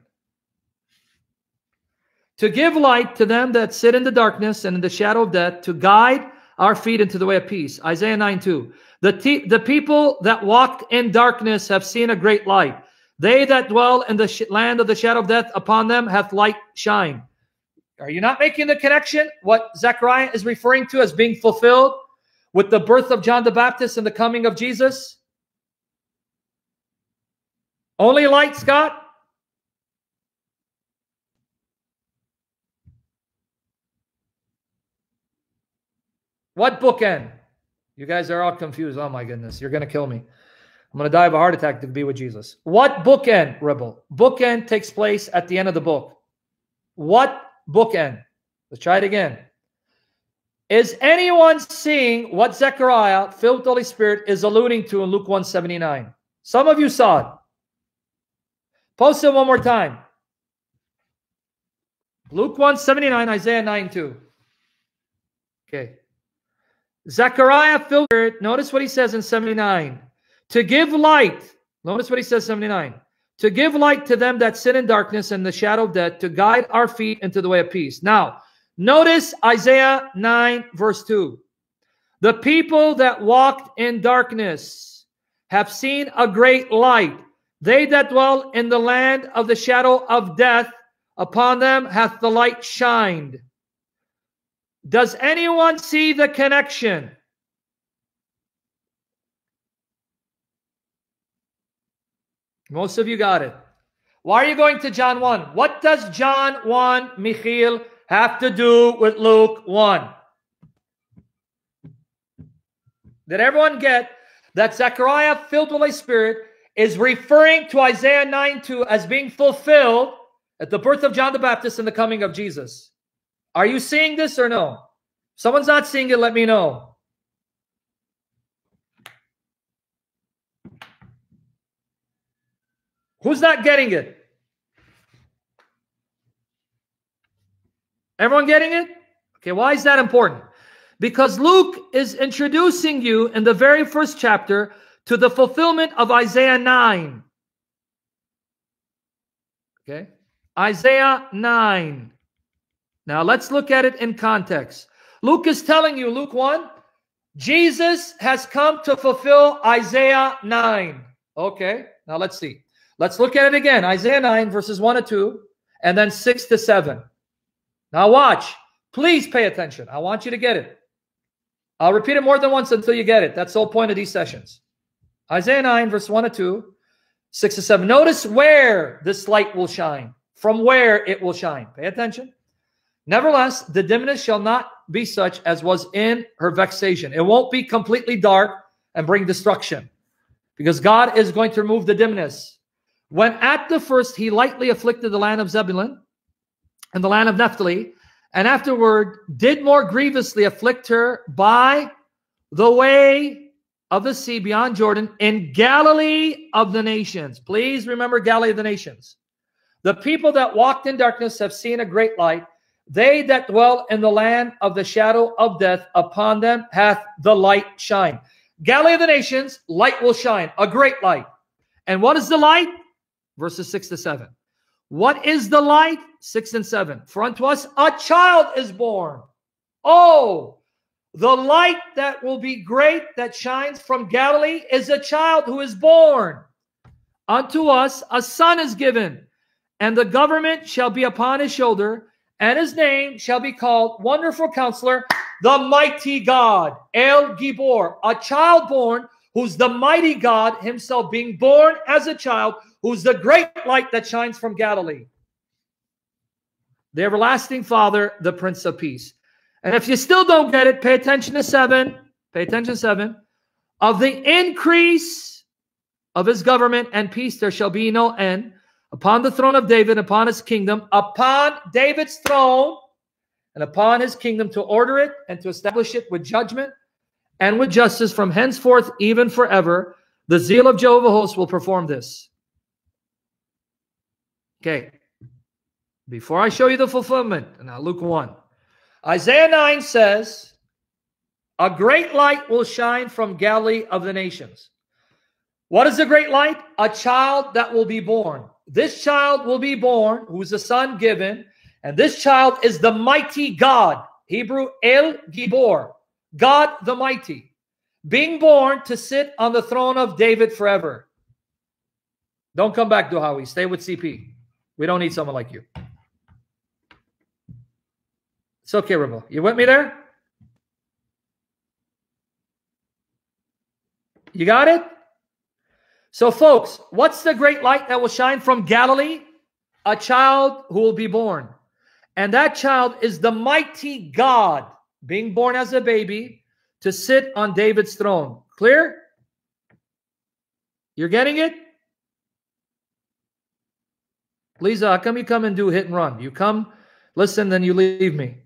To give light to them that sit in the darkness and in the shadow of death, to guide our feet into the way of peace. Isaiah 9 2. The, the people that walk in darkness have seen a great light. They that dwell in the land of the shadow of death, upon them hath light shine. Are you not making the connection? What Zechariah is referring to as being fulfilled with the birth of John the Baptist and the coming of Jesus? Only light, Scott? What bookend? You guys are all confused. Oh my goodness, you're going to kill me. I'm going to die of a heart attack to be with Jesus. What bookend, Rebel? Bookend takes place at the end of the book. What bookend? Let's try it again. Is anyone seeing what Zechariah, filled with the Holy Spirit, is alluding to in Luke 179? Some of you saw it. Post it one more time. Luke 179, Isaiah 9 2. Okay. Zechariah filtered, notice what he says in 79. To give light, notice what he says 79. To give light to them that sit in darkness and the shadow of death, to guide our feet into the way of peace. Now, notice Isaiah 9, verse 2. The people that walked in darkness have seen a great light. They that dwell in the land of the shadow of death, upon them hath the light shined. Does anyone see the connection? Most of you got it. Why are you going to John 1? What does John 1, Michiel, have to do with Luke 1? Did everyone get that Zechariah, filled with the Spirit, is referring to Isaiah 9 2 as being fulfilled at the birth of John the Baptist and the coming of Jesus? Are you seeing this or no? Someone's not seeing it, let me know. Who's not getting it? Everyone getting it? Okay, why is that important? Because Luke is introducing you in the very first chapter to the fulfillment of Isaiah 9. Okay? Isaiah 9. Now let's look at it in context. Luke is telling you, Luke 1, Jesus has come to fulfill Isaiah 9. Okay, now let's see. Let's look at it again. Isaiah 9, verses 1 to 2, and then 6 to 7. Now watch. Please pay attention. I want you to get it. I'll repeat it more than once until you get it. That's the whole point of these sessions. Isaiah 9, verse 1 to 2, 6 to 7. Notice where this light will shine, from where it will shine. Pay attention. Nevertheless, the dimness shall not be such as was in her vexation. It won't be completely dark and bring destruction because God is going to remove the dimness. When at the first he lightly afflicted the land of Zebulun and the land of Naphtali, and afterward did more grievously afflict her by the way of the sea beyond Jordan in Galilee of the nations. Please remember Galilee of the nations. The people that walked in darkness have seen a great light. They that dwell in the land of the shadow of death, upon them hath the light shine. Galilee of the nations, light will shine, a great light. And what is the light? Verses 6 to 7. What is the light? 6 and 7. For unto us a child is born. Oh, the light that will be great that shines from Galilee is a child who is born. Unto us a son is given, and the government shall be upon his shoulder, and his name shall be called Wonderful Counselor, the Mighty God, El Gibor, a child born who's the mighty God himself, being born as a child, who's the great light that shines from Galilee. The everlasting Father, the Prince of Peace. And if you still don't get it, pay attention to seven. Pay attention to seven. Of the increase of his government and peace, there shall be no end upon the throne of David, upon his kingdom, upon David's throne, and upon his kingdom to order it and to establish it with judgment and with justice from henceforth, even forever. The zeal of Jehovah hosts will perform this. Okay. Before I show you the fulfillment, now Luke 1. Isaiah 9 says, A great light will shine from Galilee of the nations. What is the great light? A child that will be born. This child will be born, who's a son given, and this child is the mighty God. Hebrew El Gibor, God the mighty, being born to sit on the throne of David forever. Don't come back, Duhawi. Stay with CP. We don't need someone like you. It's okay, Rebel. You with me there? You got it? So, folks, what's the great light that will shine from Galilee? A child who will be born. And that child is the mighty God being born as a baby to sit on David's throne. Clear? You're getting it? Lisa, how come you come and do hit and run? You come, listen, then you leave me.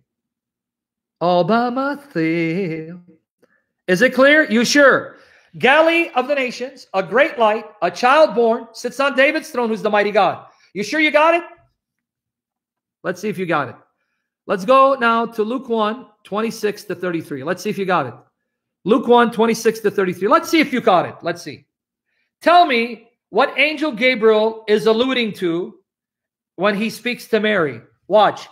All by myself. Is it clear? You sure? Galilee of the nations, a great light, a child born, sits on David's throne, who's the mighty God. You sure you got it? Let's see if you got it. Let's go now to Luke 1, 26 to 33. Let's see if you got it. Luke 1, 26 to 33. Let's see if you got it. Let's see. Tell me what angel Gabriel is alluding to when he speaks to Mary. Watch.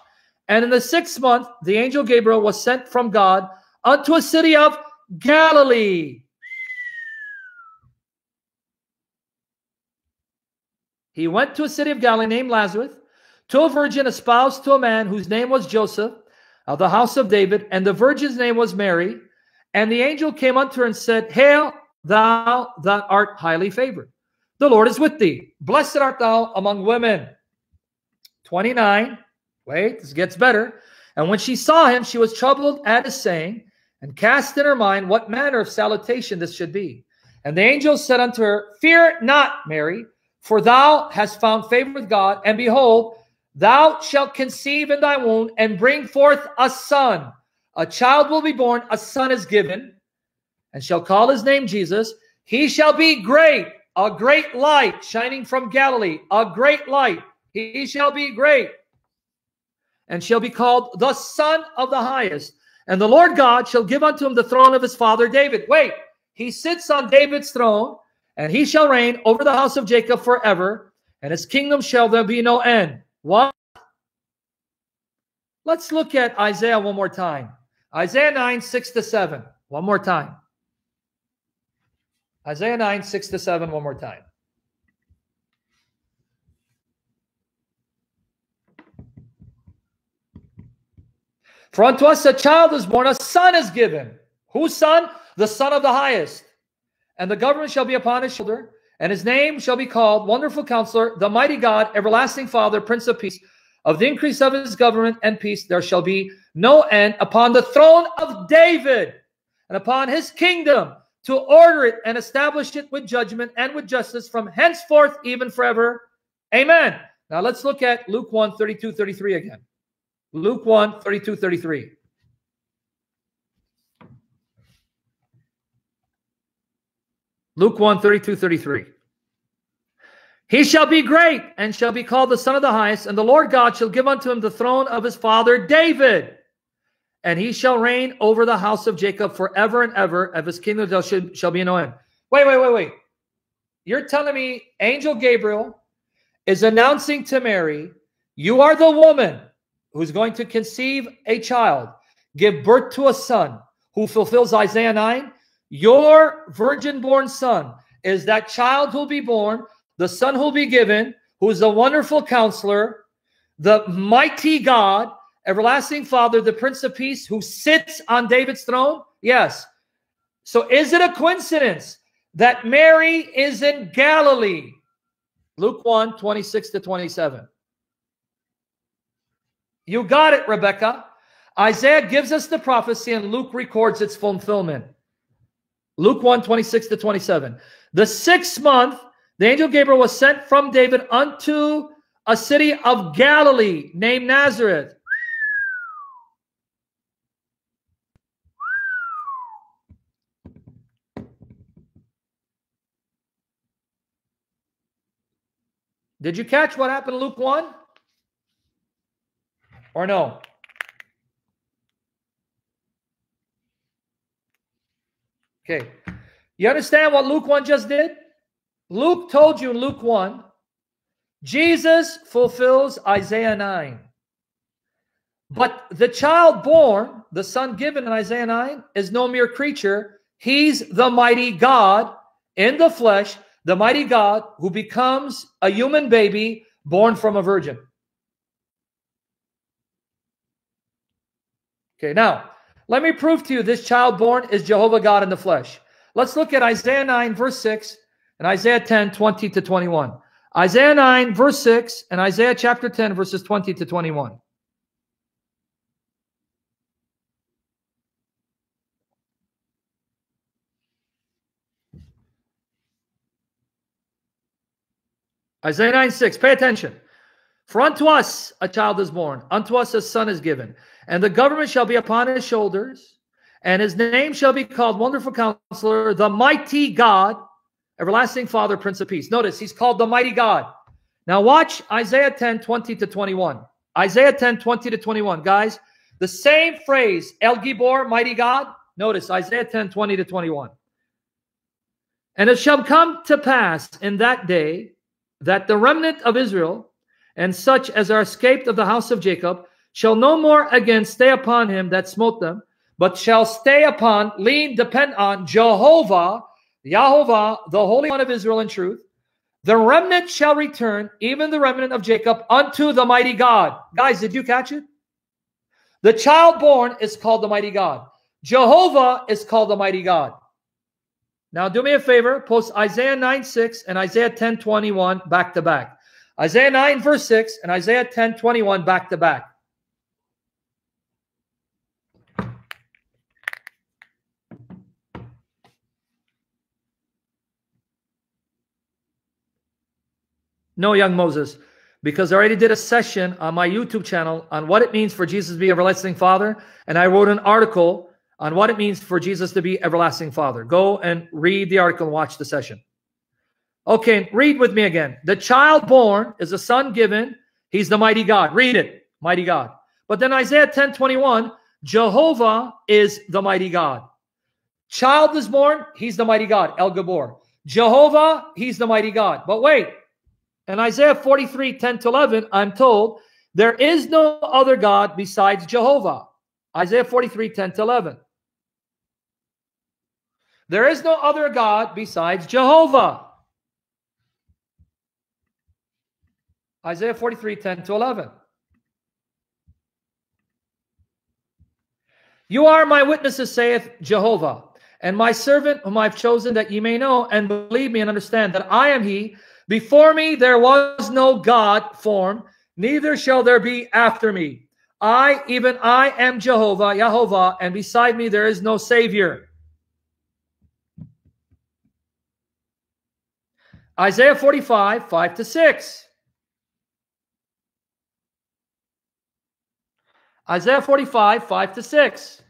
And in the sixth month, the angel Gabriel was sent from God unto a city of Galilee. He went to a city of Galilee named Nazareth to a virgin espoused to a man whose name was Joseph of the house of David, and the virgin's name was Mary. And the angel came unto her and said, Hail, thou that art highly favored. The Lord is with thee. Blessed art thou among women. 29. Wait, this gets better. And when she saw him, she was troubled at his saying, and cast in her mind what manner of salutation this should be. And the angel said unto her, Fear not, Mary, for thou hast found favor with God, and behold, Thou shalt conceive in thy womb and bring forth a son. A child will be born, a son is given, and shall call his name Jesus. He shall be great, a great light shining from Galilee, a great light. He shall be great, and shall be called the Son of the Highest. And the Lord God shall give unto him the throne of his father David. Wait, he sits on David's throne, and he shall reign over the house of Jacob forever, and his kingdom shall there be no end. What? Let's look at Isaiah one more time. Isaiah 9, 6 to 7. One more time. Isaiah 9, 6 to 7, one more time. For unto us a child is born, a son is given. Whose son? The Son of the highest. And the government shall be upon his shoulder, and his name shall be called Wonderful Counselor, the Mighty God, Everlasting Father, Prince of Peace. Of the increase of his government and peace, there shall be no end upon the throne of David and upon his kingdom to order it and establish it with judgment and with justice from henceforth even forever. Amen. Now let's look at Luke 1 32 33 again. Luke 1 32 33. Luke 1 32 33. He shall be great and shall be called the Son of the Highest, and the Lord God shall give unto him the throne of his father David and he shall reign over the house of Jacob forever and ever. Of his kingdom shall, shall be no end. Wait, wait, wait, wait. You're telling me Angel Gabriel is announcing to Mary, you are the woman who's going to conceive a child, give birth to a son who fulfills Isaiah 9. Your virgin born son is that child who'll be born, the son who'll be given, who is a wonderful counselor, the mighty God, everlasting Father, the Prince of Peace, who sits on David's throne? Yes. So is it a coincidence that Mary is in Galilee? Luke 1 26 to 27. You got it, Rebecca. Isaiah gives us the prophecy and Luke records its fulfillment. Luke 1 26 to 27. The sixth month, the angel Gabriel was sent from David unto a city of Galilee named Nazareth Did you catch what happened in Luke 1? Or no? Okay. You understand what Luke 1 just did? Luke told you in Luke 1, Jesus fulfills Isaiah 9. But the child born, the son given in Isaiah 9, is no mere creature. He's the mighty God in the flesh the mighty God who becomes a human baby born from a virgin. Okay, now let me prove to you this child born is Jehovah God in the flesh. Let's look at Isaiah 9, verse 6, and Isaiah 10, 20 to 21. Isaiah 9, verse 6, and Isaiah chapter 10, verses 20 to 21. Isaiah 9 6, pay attention. For unto us a child is born, unto us a son is given, and the government shall be upon his shoulders, and his name shall be called Wonderful Counselor, the Mighty God, Everlasting Father, Prince of Peace. Notice he's called the Mighty God. Now watch Isaiah 10 20 to 21. Isaiah 10 20 to 21. Guys, the same phrase, El Gibor, Mighty God. Notice Isaiah 10 20 to 21. And it shall come to pass in that day that the remnant of Israel and such as are escaped of the house of Jacob shall no more again stay upon him that smote them, but shall stay upon, lean, depend on Jehovah, Yahovah, the Holy One of Israel in truth. The remnant shall return, even the remnant of Jacob, unto the mighty God. Guys, did you catch it? The child born is called the mighty God. Jehovah is called the mighty God. Now do me a favor, post Isaiah 9, 6 and Isaiah 10, 21 back to back. Isaiah 9, verse 6 and Isaiah 10, 21 back to back. No, young Moses, because I already did a session on my YouTube channel on what it means for Jesus to be everlasting father. And I wrote an article on what it means for Jesus to be everlasting Father. Go and read the article and watch the session. Okay, read with me again. The child born is a son given. He's the mighty God. Read it, mighty God. But then Isaiah 10 21, Jehovah is the mighty God. Child is born, he's the mighty God, El Gibor. Jehovah, he's the mighty God. But wait, in Isaiah 43 10 to 11, I'm told there is no other God besides Jehovah. Isaiah 43 10 to 11. There is no other God besides Jehovah. Isaiah 43, 10 to 11. You are my witnesses, saith Jehovah, and my servant whom I've chosen, that ye may know and believe me and understand that I am he. Before me there was no God form, neither shall there be after me. I, even I, am Jehovah, Jehovah, and beside me there is no Savior. Isaiah 45, 5 to 6. Isaiah 45, 5 to 6.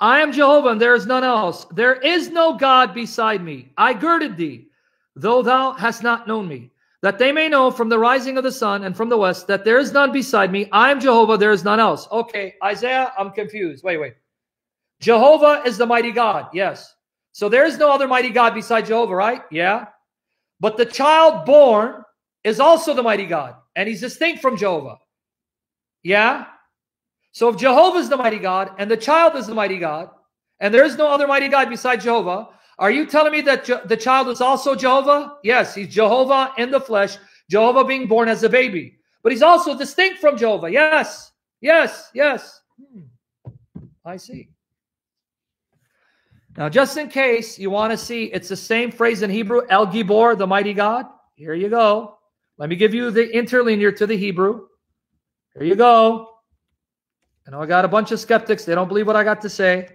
I am Jehovah, and there is none else. There is no God beside me. I girded thee, though thou hast not known me, that they may know from the rising of the sun and from the west that there is none beside me. I am Jehovah, there is none else. Okay, Isaiah, I'm confused. Wait, wait. Jehovah is the mighty God. Yes. So there is no other mighty God beside Jehovah, right? Yeah. But the child born is also the mighty God, and he's distinct from Jehovah. Yeah. So if Jehovah is the mighty God and the child is the mighty God, and there is no other mighty God beside Jehovah, are you telling me that Je the child is also Jehovah? Yes, he's Jehovah in the flesh, Jehovah being born as a baby. But he's also distinct from Jehovah. Yes, yes, yes. Hmm. I see. Now, just in case you want to see, it's the same phrase in Hebrew, El Gibor, the mighty God. Here you go. Let me give you the interlinear to the Hebrew. Here you go. I know I got a bunch of skeptics. They don't believe what I got to say.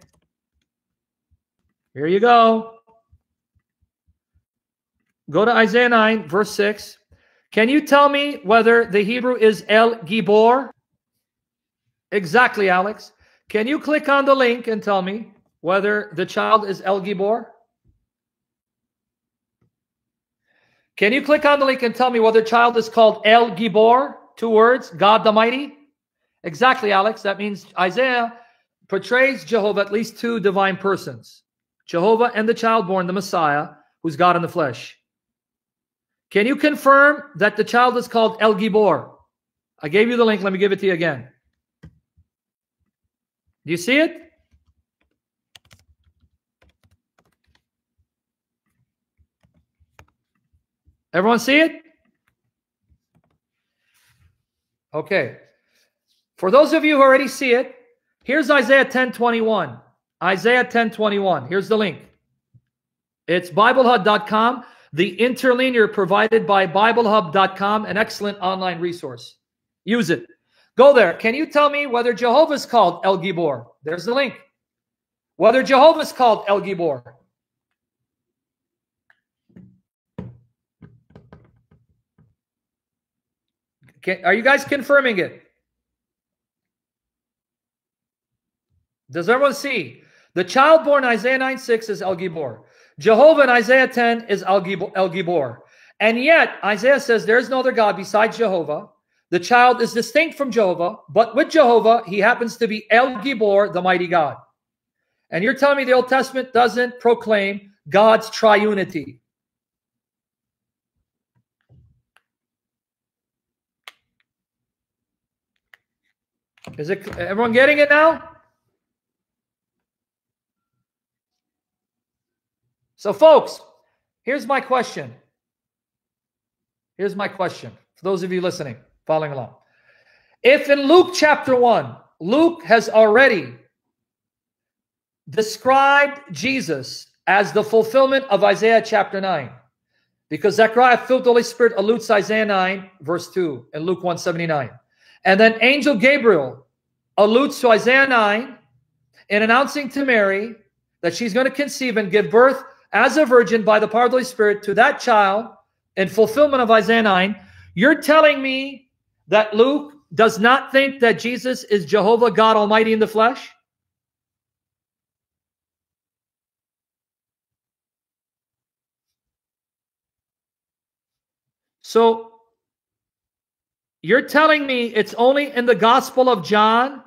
Here you go. Go to Isaiah 9, verse 6. Can you tell me whether the Hebrew is El Gibor? Exactly, Alex. Can you click on the link and tell me whether the child is El Gibor? Can you click on the link and tell me whether child is called El Gibor? Two words, God the Mighty? Exactly, Alex. That means Isaiah portrays Jehovah at least two divine persons Jehovah and the child born, the Messiah, who's God in the flesh. Can you confirm that the child is called El Gibor? I gave you the link. Let me give it to you again. Do you see it? Everyone see it? Okay. For those of you who already see it, here's Isaiah 10 21. Isaiah 10 21. Here's the link. It's BibleHub.com, the interlinear provided by BibleHub.com, an excellent online resource. Use it. Go there. Can you tell me whether Jehovah's called El Gibor? There's the link. Whether Jehovah's called El Gibor. Are you guys confirming it? Does everyone see? The child born Isaiah 9 6 is El Gibor. Jehovah in Isaiah 10 is El Gibor. And yet, Isaiah says there is no other God besides Jehovah. The child is distinct from Jehovah, but with Jehovah, he happens to be El Gibor, the mighty God. And you're telling me the Old Testament doesn't proclaim God's triunity. Is it everyone getting it now? So, folks, here's my question. Here's my question for those of you listening, following along. If in Luke chapter 1, Luke has already described Jesus as the fulfillment of Isaiah chapter 9, because Zechariah filled the Holy Spirit alludes to Isaiah 9, verse 2, and Luke 179. And then angel Gabriel alludes to Isaiah 9 in announcing to Mary that she's going to conceive and give birth as a virgin by the power of the Holy Spirit to that child in fulfillment of Isaiah 9. You're telling me that Luke does not think that Jesus is Jehovah God Almighty in the flesh? So you're telling me it's only in the Gospel of John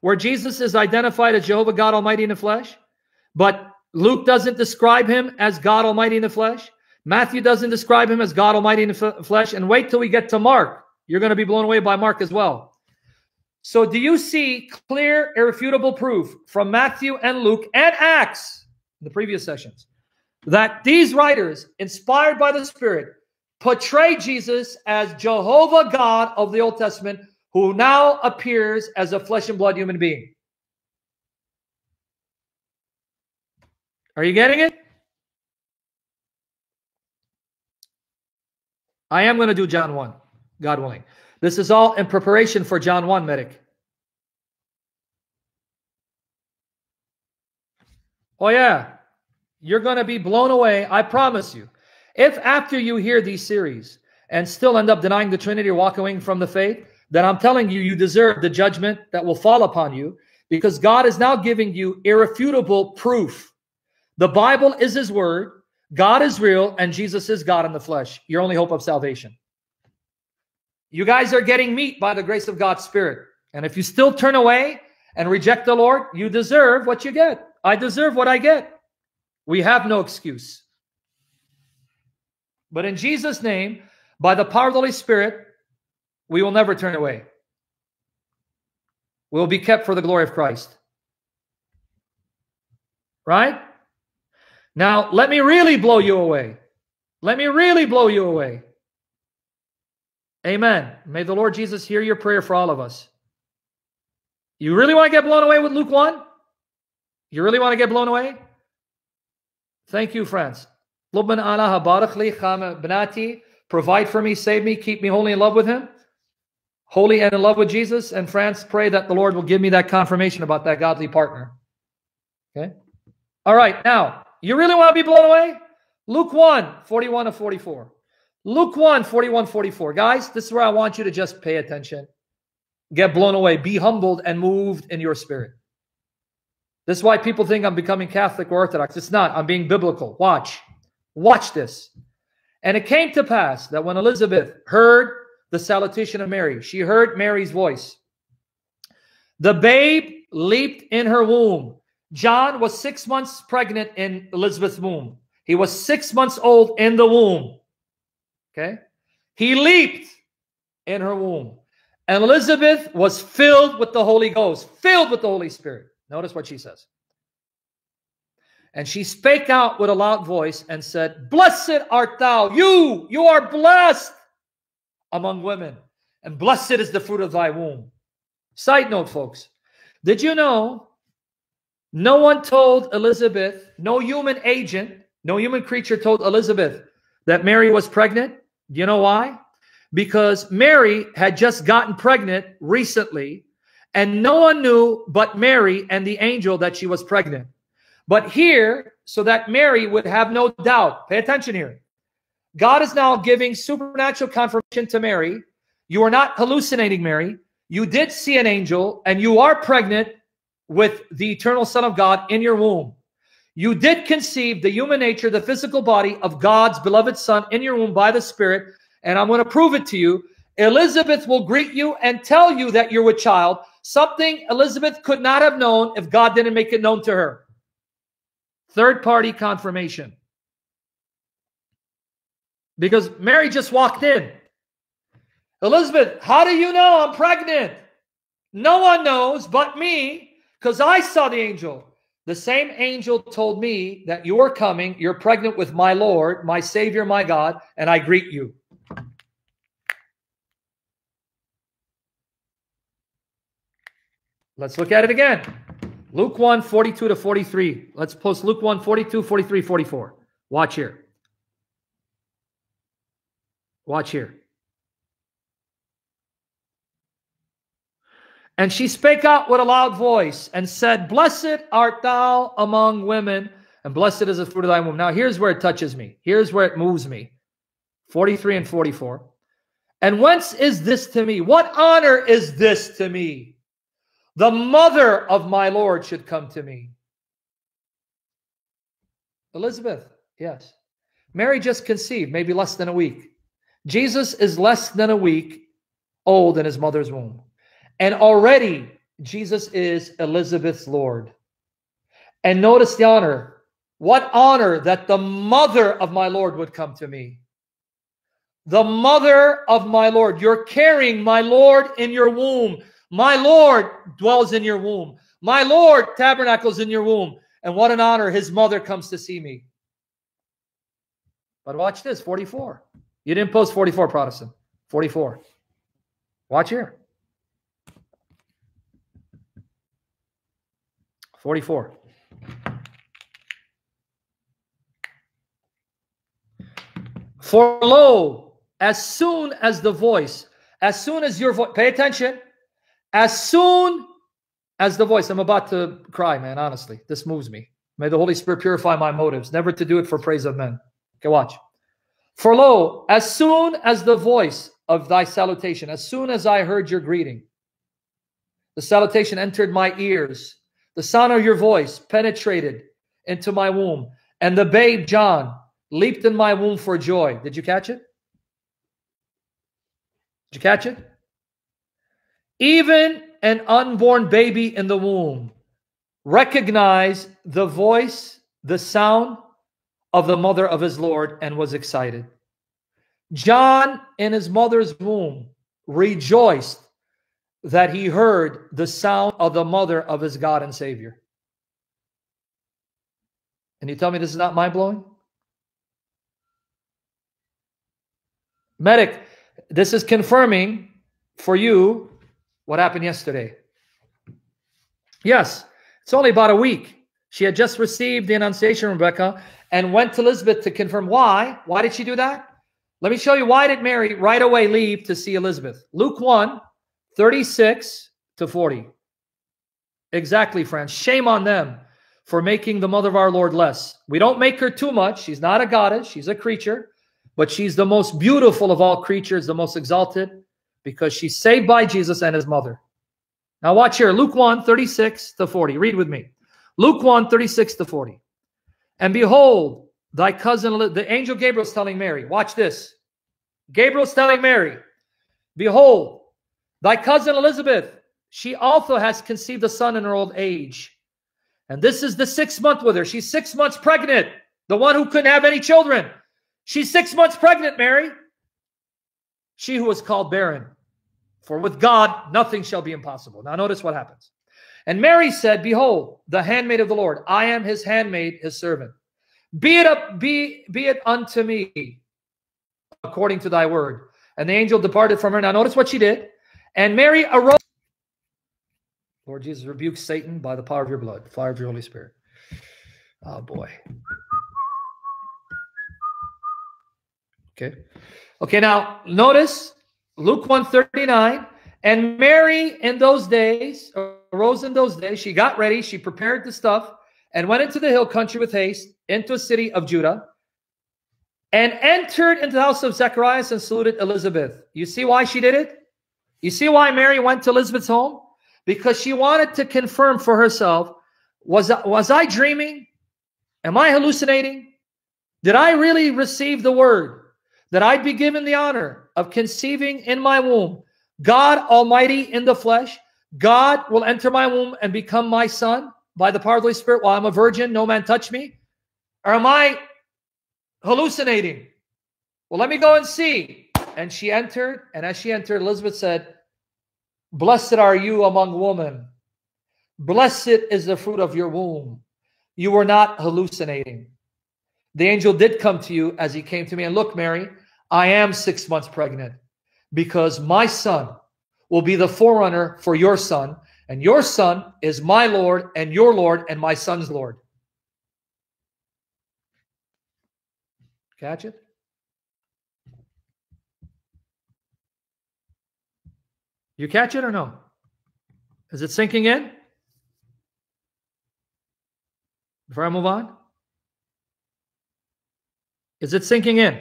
where Jesus is identified as Jehovah God Almighty in the flesh, but Luke doesn't describe him as God Almighty in the flesh. Matthew doesn't describe him as God Almighty in the flesh. And wait till we get to Mark. You're going to be blown away by Mark as well. So, do you see clear, irrefutable proof from Matthew and Luke and Acts, in the previous sessions, that these writers, inspired by the Spirit, portray Jesus as Jehovah God of the Old Testament who now appears as a flesh and blood human being. Are you getting it? I am going to do John 1, God willing. This is all in preparation for John 1, medic. Oh, yeah. You're going to be blown away. I promise you. If after you hear these series and still end up denying the Trinity or walking away from the faith, then I'm telling you, you deserve the judgment that will fall upon you because God is now giving you irrefutable proof. The Bible is His Word, God is real, and Jesus is God in the flesh, your only hope of salvation. You guys are getting meat by the grace of God's Spirit. And if you still turn away and reject the Lord, you deserve what you get. I deserve what I get. We have no excuse. But in Jesus' name, by the power of the Holy Spirit, we will never turn away. We'll be kept for the glory of Christ. Right? Now, let me really blow you away. Let me really blow you away. Amen. May the Lord Jesus hear your prayer for all of us. You really want to get blown away with Luke 1? You really want to get blown away? Thank you, friends. Provide for me, save me, keep me holy in love with him. Holy and in love with Jesus. And France, pray that the Lord will give me that confirmation about that godly partner. Okay? All right, now, you really want to be blown away? Luke 1, 41 to 44. Luke 1, 41, 44. Guys, this is where I want you to just pay attention. Get blown away. Be humbled and moved in your spirit. This is why people think I'm becoming Catholic or Orthodox. It's not. I'm being biblical. Watch. Watch this. And it came to pass that when Elizabeth heard the salutation of Mary, she heard Mary's voice. The babe leaped in her womb. John was six months pregnant in Elizabeth's womb. He was six months old in the womb. Okay. He leaped in her womb. And Elizabeth was filled with the Holy Ghost, filled with the Holy Spirit. Notice what she says. And she spake out with a loud voice and said, Blessed art thou, you, you are blessed among women, and blessed is the fruit of thy womb. Side note, folks, did you know no one told Elizabeth, no human agent, no human creature told Elizabeth that Mary was pregnant? Do You know why? Because Mary had just gotten pregnant recently and no one knew but Mary and the angel that she was pregnant. But here, so that Mary would have no doubt, pay attention here. God is now giving supernatural confirmation to Mary. You are not hallucinating, Mary. You did see an angel and you are pregnant with the eternal Son of God in your womb. You did conceive the human nature, the physical body of God's beloved Son in your womb by the Spirit. And I'm going to prove it to you. Elizabeth will greet you and tell you that you're with child. Something Elizabeth could not have known if God didn't make it known to her. Third party confirmation. Because Mary just walked in. Elizabeth, how do you know I'm pregnant? No one knows but me because I saw the angel. The same angel told me that you're coming, you're pregnant with my Lord, my Savior, my God, and I greet you. Let's look at it again. Luke 1, 42 to 43. Let's post Luke 1, 42, 43, 44. Watch here. Watch here. And she spake out with a loud voice and said, Blessed art thou among women, and blessed is the fruit of thy womb. Now, here's where it touches me. Here's where it moves me 43 and 44. And whence is this to me? What honor is this to me? The mother of my Lord should come to me. Elizabeth, yes. Mary just conceived, maybe less than a week. Jesus is less than a week old in his mother's womb. And already Jesus is Elizabeth's Lord. And notice the honor. What honor that the mother of my Lord would come to me. The mother of my Lord. You're carrying my Lord in your womb. My Lord dwells in your womb. My Lord tabernacles in your womb. And what an honor his mother comes to see me. But watch this 44. You didn't post 44, Protestant. 44. Watch here. 44. For lo, as soon as the voice, as soon as your voice, pay attention, as soon as the voice, I'm about to cry, man, honestly. This moves me. May the Holy Spirit purify my motives, never to do it for praise of men. Okay, watch. For lo, as soon as the voice of thy salutation, as soon as I heard your greeting, the salutation entered my ears, the sound of your voice penetrated into my womb, and the babe John leaped in my womb for joy. Did you catch it? Did you catch it? Even an unborn baby in the womb recognized the voice, the sound of the mother of his Lord, and was excited. John, in his mother's womb, rejoiced that he heard the sound of the mother of his God and Savior. And you tell me this is not mind blowing? Medic, this is confirming for you what happened yesterday. Yes, it's only about a week. She had just received the Annunciation, Rebecca, and went to Elizabeth to confirm. Why? Why did she do that? Let me show you why did Mary right away leave to see Elizabeth. Luke 1, 36 to 40. Exactly, friends. Shame on them for making the mother of our Lord less. We don't make her too much. She's not a goddess, she's a creature, but she's the most beautiful of all creatures, the most exalted, because she's saved by Jesus and his mother. Now, watch here Luke 1 36 to 40. Read with me. Luke 1 36 to 40. And behold, thy cousin, the angel Gabriel's telling Mary, watch this. Gabriel's telling Mary, behold, thy cousin Elizabeth, she also has conceived a son in her old age. And this is the sixth month with her. She's six months pregnant, the one who couldn't have any children. She's six months pregnant, Mary. She who was called barren. For with God, nothing shall be impossible. Now, notice what happens. And Mary said, Behold, the handmaid of the Lord, I am his handmaid, his servant. Be it up, be, be it unto me according to thy word. And the angel departed from her. Now notice what she did. And Mary arose. Lord Jesus, rebuke Satan by the power of your blood, fire of your Holy Spirit. Oh boy. Okay. Okay, now notice Luke 139. And Mary in those days arose in those days. She got ready, she prepared the stuff, and went into the hill country with haste into a city of Judah and entered into the house of Zacharias and saluted Elizabeth. You see why she did it? You see why Mary went to Elizabeth's home? Because she wanted to confirm for herself was, was I dreaming? Am I hallucinating? Did I really receive the word that I'd be given the honor of conceiving in my womb God Almighty in the flesh? God will enter my womb and become my son by the power of the Holy Spirit while I'm a virgin, no man touch me? Or am I hallucinating? Well, let me go and see. And she entered, and as she entered, Elizabeth said, Blessed are you among women. Blessed is the fruit of your womb. You were not hallucinating. The angel did come to you as he came to me. And look, Mary, I am six months pregnant because my son will be the forerunner for your son, and your son is my Lord, and your Lord, and my son's Lord. Catch it? You catch it or no? Is it sinking in? Before I move on? Is it sinking in?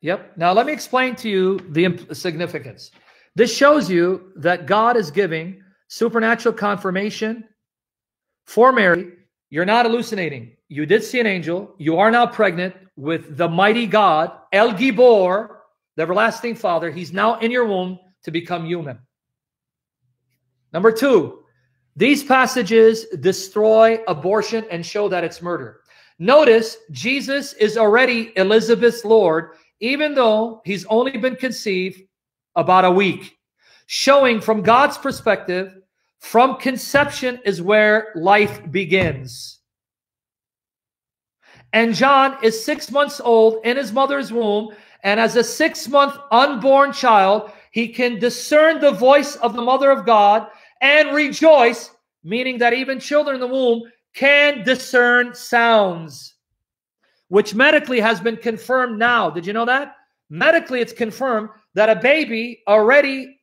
Yep. Now let me explain to you the significance. This shows you that God is giving supernatural confirmation for Mary you're not hallucinating. You did see an angel. You are now pregnant with the mighty God, El Gibor, the everlasting Father. He's now in your womb to become human. Number two, these passages destroy abortion and show that it's murder. Notice Jesus is already Elizabeth's Lord, even though he's only been conceived about a week, showing from God's perspective from conception is where life begins. And John is six months old in his mother's womb. And as a six month unborn child, he can discern the voice of the mother of God and rejoice, meaning that even children in the womb can discern sounds, which medically has been confirmed now. Did you know that? Medically, it's confirmed that a baby already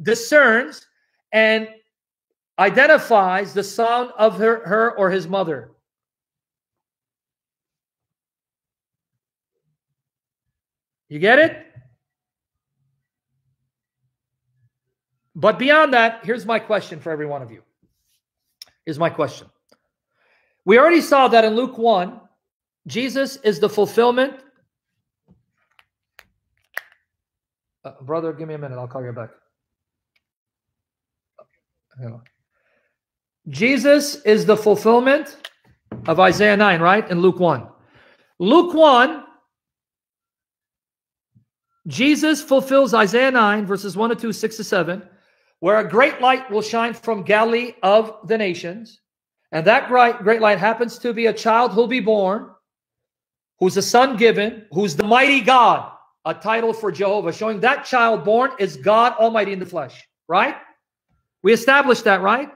discerns and identifies the sound of her, her or his mother. You get it? But beyond that, here's my question for every one of you. Here's my question. We already saw that in Luke 1, Jesus is the fulfillment. Uh, brother, give me a minute. I'll call you back. Jesus is the fulfillment of Isaiah 9, right? In Luke 1. Luke 1, Jesus fulfills Isaiah 9, verses 1 to 2, 6 to 7, where a great light will shine from Galilee of the nations. And that great, great light happens to be a child who'll be born, who's a son given, who's the mighty God, a title for Jehovah, showing that child born is God Almighty in the flesh, right? We established that, right?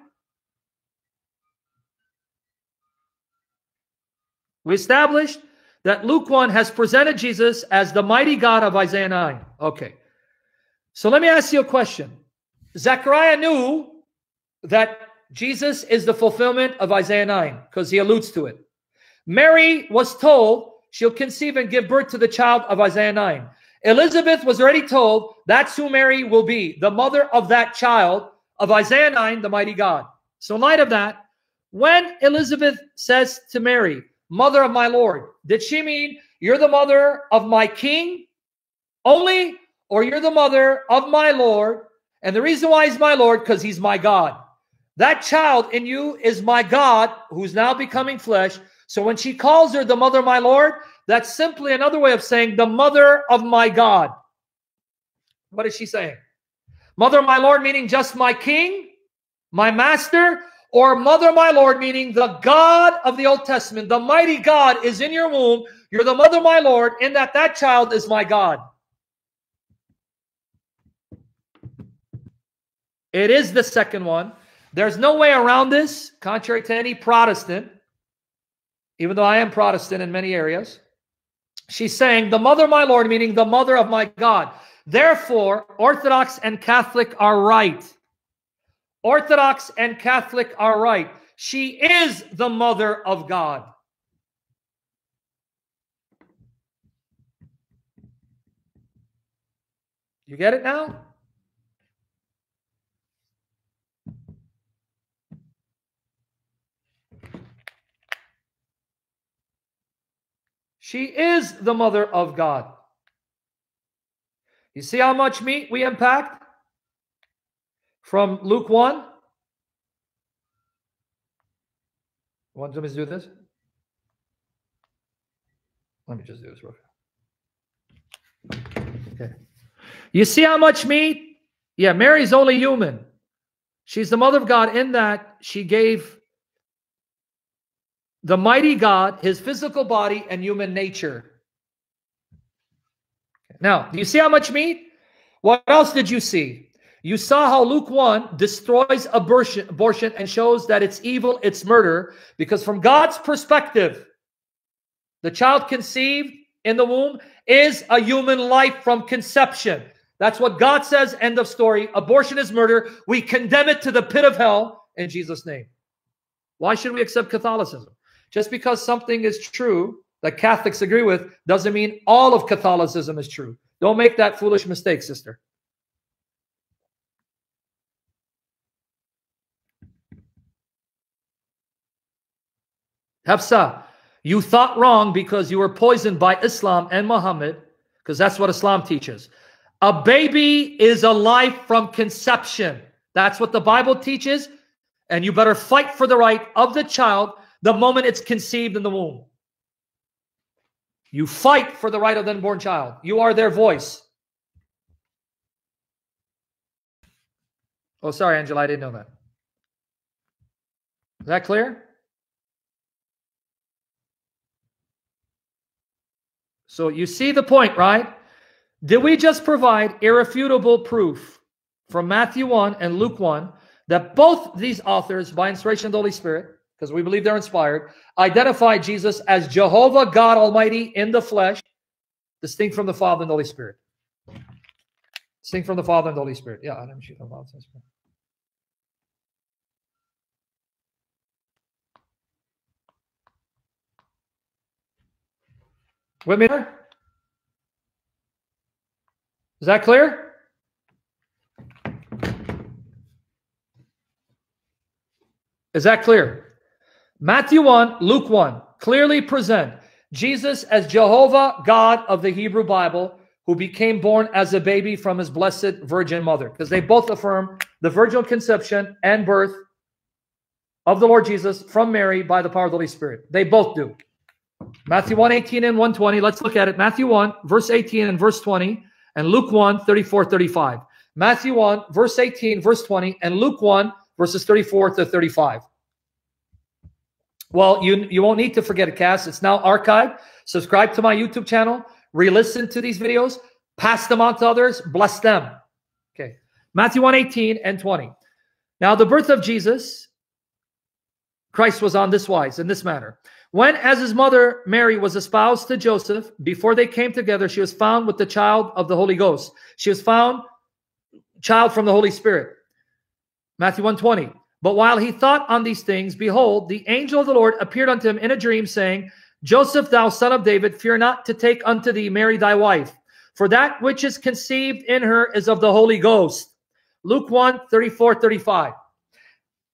We established that Luke 1 has presented Jesus as the mighty God of Isaiah 9. Okay. So let me ask you a question. Zechariah knew that Jesus is the fulfillment of Isaiah 9 because he alludes to it. Mary was told she'll conceive and give birth to the child of Isaiah 9. Elizabeth was already told that's who Mary will be, the mother of that child of Isaiah 9, the mighty God. So, in light of that, when Elizabeth says to Mary, Mother of my Lord, did she mean you're the mother of my king only, or you're the mother of my Lord? And the reason why he's my Lord, because he's my God. That child in you is my God who's now becoming flesh. So when she calls her the mother of my Lord, that's simply another way of saying the mother of my God. What is she saying? Mother, of my Lord, meaning just my king, my master, or mother, my Lord, meaning the God of the Old Testament, the mighty God is in your womb. You're the mother, my Lord, and that that child is my God. It is the second one. There's no way around this, contrary to any Protestant, even though I am Protestant in many areas. She's saying, the mother, my Lord, meaning the mother of my God. Therefore, Orthodox and Catholic are right. Orthodox and Catholic are right. She is the mother of God. You get it now? She is the mother of God. You see how much meat we impact from Luke 1? Want me to do this? Let me just do this real quick. Okay. You see how much meat? Yeah, Mary's only human. She's the mother of God in that she gave the mighty God his physical body and human nature. Now, do you see how much meat? What else did you see? You saw how Luke 1 destroys abortion, abortion and shows that it's evil, it's murder, because from God's perspective, the child conceived in the womb is a human life from conception. That's what God says, end of story. Abortion is murder. We condemn it to the pit of hell in Jesus' name. Why should we accept Catholicism? Just because something is true that Catholics agree with doesn't mean all of Catholicism is true. Don't make that foolish mistake, sister. Hafsa, you thought wrong because you were poisoned by Islam and Muhammad, because that's what Islam teaches. A baby is a life from conception. That's what the Bible teaches. And you better fight for the right of the child the moment it's conceived in the womb. You fight for the right of the unborn child. You are their voice. Oh, sorry, Angela, I didn't know that. Is that clear? So you see the point, right? Did we just provide irrefutable proof from Matthew 1 and Luke 1 that both these authors, by inspiration of the Holy Spirit, because we believe they're inspired, identify Jesus as Jehovah God Almighty in the flesh, distinct from the Father and the Holy Spirit? Distinct from the Father and the Holy Spirit. Yeah, I'm sure about there? Is that clear? Is that clear? Matthew 1, Luke 1 clearly present Jesus as Jehovah, God of the Hebrew Bible, who became born as a baby from his blessed virgin mother, because they both affirm the virginal conception and birth of the Lord Jesus from Mary by the power of the Holy Spirit. They both do. Matthew 1, 18 and 120. Let's look at it. Matthew 1, verse 18 and verse 20 and Luke 1, 34, 35. Matthew 1, verse 18, verse 20, and Luke 1, verses 34 to 35. Well, you, you won't need to forget it, Cass. It's now archived. Subscribe to my YouTube channel. Re-listen to these videos. Pass them on to others. Bless them. Okay. Matthew 1, 18 and 20. Now, the birth of Jesus, Christ was on this wise, in this manner. When, as his mother Mary was espoused to Joseph, before they came together, she was found with the child of the Holy Ghost. She was found child from the Holy Spirit. Matthew 120. But while he thought on these things, behold, the angel of the Lord appeared unto him in a dream, saying, Joseph, thou son of David, fear not to take unto thee Mary thy wife, for that which is conceived in her is of the Holy Ghost. Luke 1 34 35.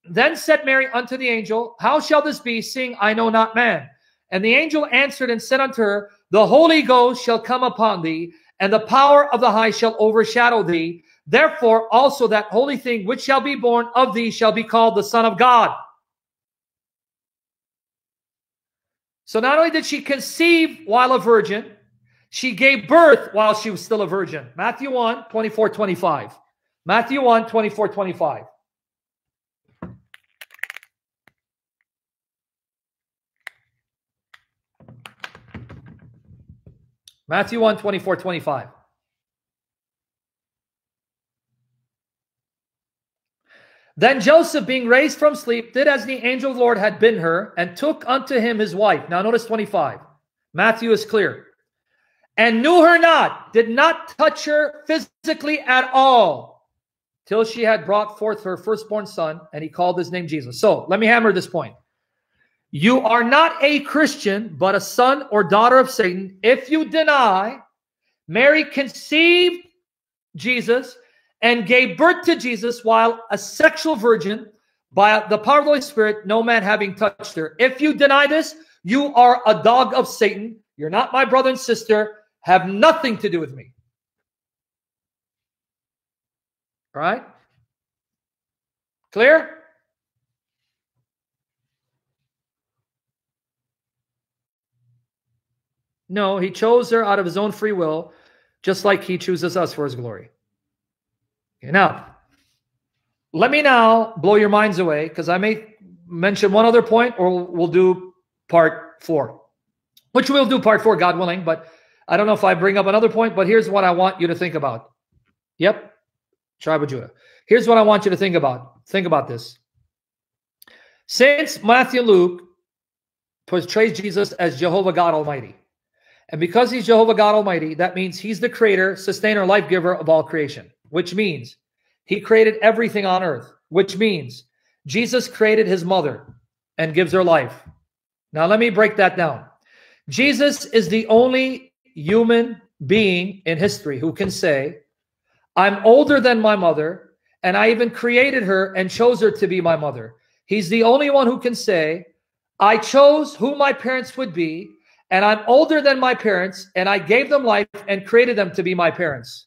Then said Mary unto the angel, How shall this be, seeing I know not man? And the angel answered and said unto her, The Holy Ghost shall come upon thee, and the power of the high shall overshadow thee. Therefore also that holy thing which shall be born of thee shall be called the Son of God. So not only did she conceive while a virgin, she gave birth while she was still a virgin. Matthew 1, 24, 25. Matthew 1, 24, 25. Matthew 1 24, 25. Then Joseph, being raised from sleep, did as the angel of the Lord had bidden her, and took unto him his wife. Now notice 25. Matthew is clear. And knew her not, did not touch her physically at all, till she had brought forth her firstborn son, and he called his name Jesus. So let me hammer this point. You are not a Christian, but a son or daughter of Satan if you deny Mary conceived Jesus and gave birth to Jesus while a sexual virgin by the power of the Holy Spirit, no man having touched her. If you deny this, you are a dog of Satan. You're not my brother and sister. Have nothing to do with me. All right? Clear? No, he chose her out of his own free will, just like he chooses us for his glory. Okay, now, let me now blow your minds away because I may mention one other point or we'll do part four, which we'll do part four, God willing. But I don't know if I bring up another point, but here's what I want you to think about. Yep, tribe of Judah. Here's what I want you to think about. Think about this. Since Matthew Luke portrays Jesus as Jehovah God Almighty, and because he's Jehovah God Almighty, that means he's the creator, sustainer, life giver of all creation, which means he created everything on earth, which means Jesus created his mother and gives her life. Now, let me break that down. Jesus is the only human being in history who can say, I'm older than my mother, and I even created her and chose her to be my mother. He's the only one who can say, I chose who my parents would be, and I'm older than my parents, and I gave them life and created them to be my parents.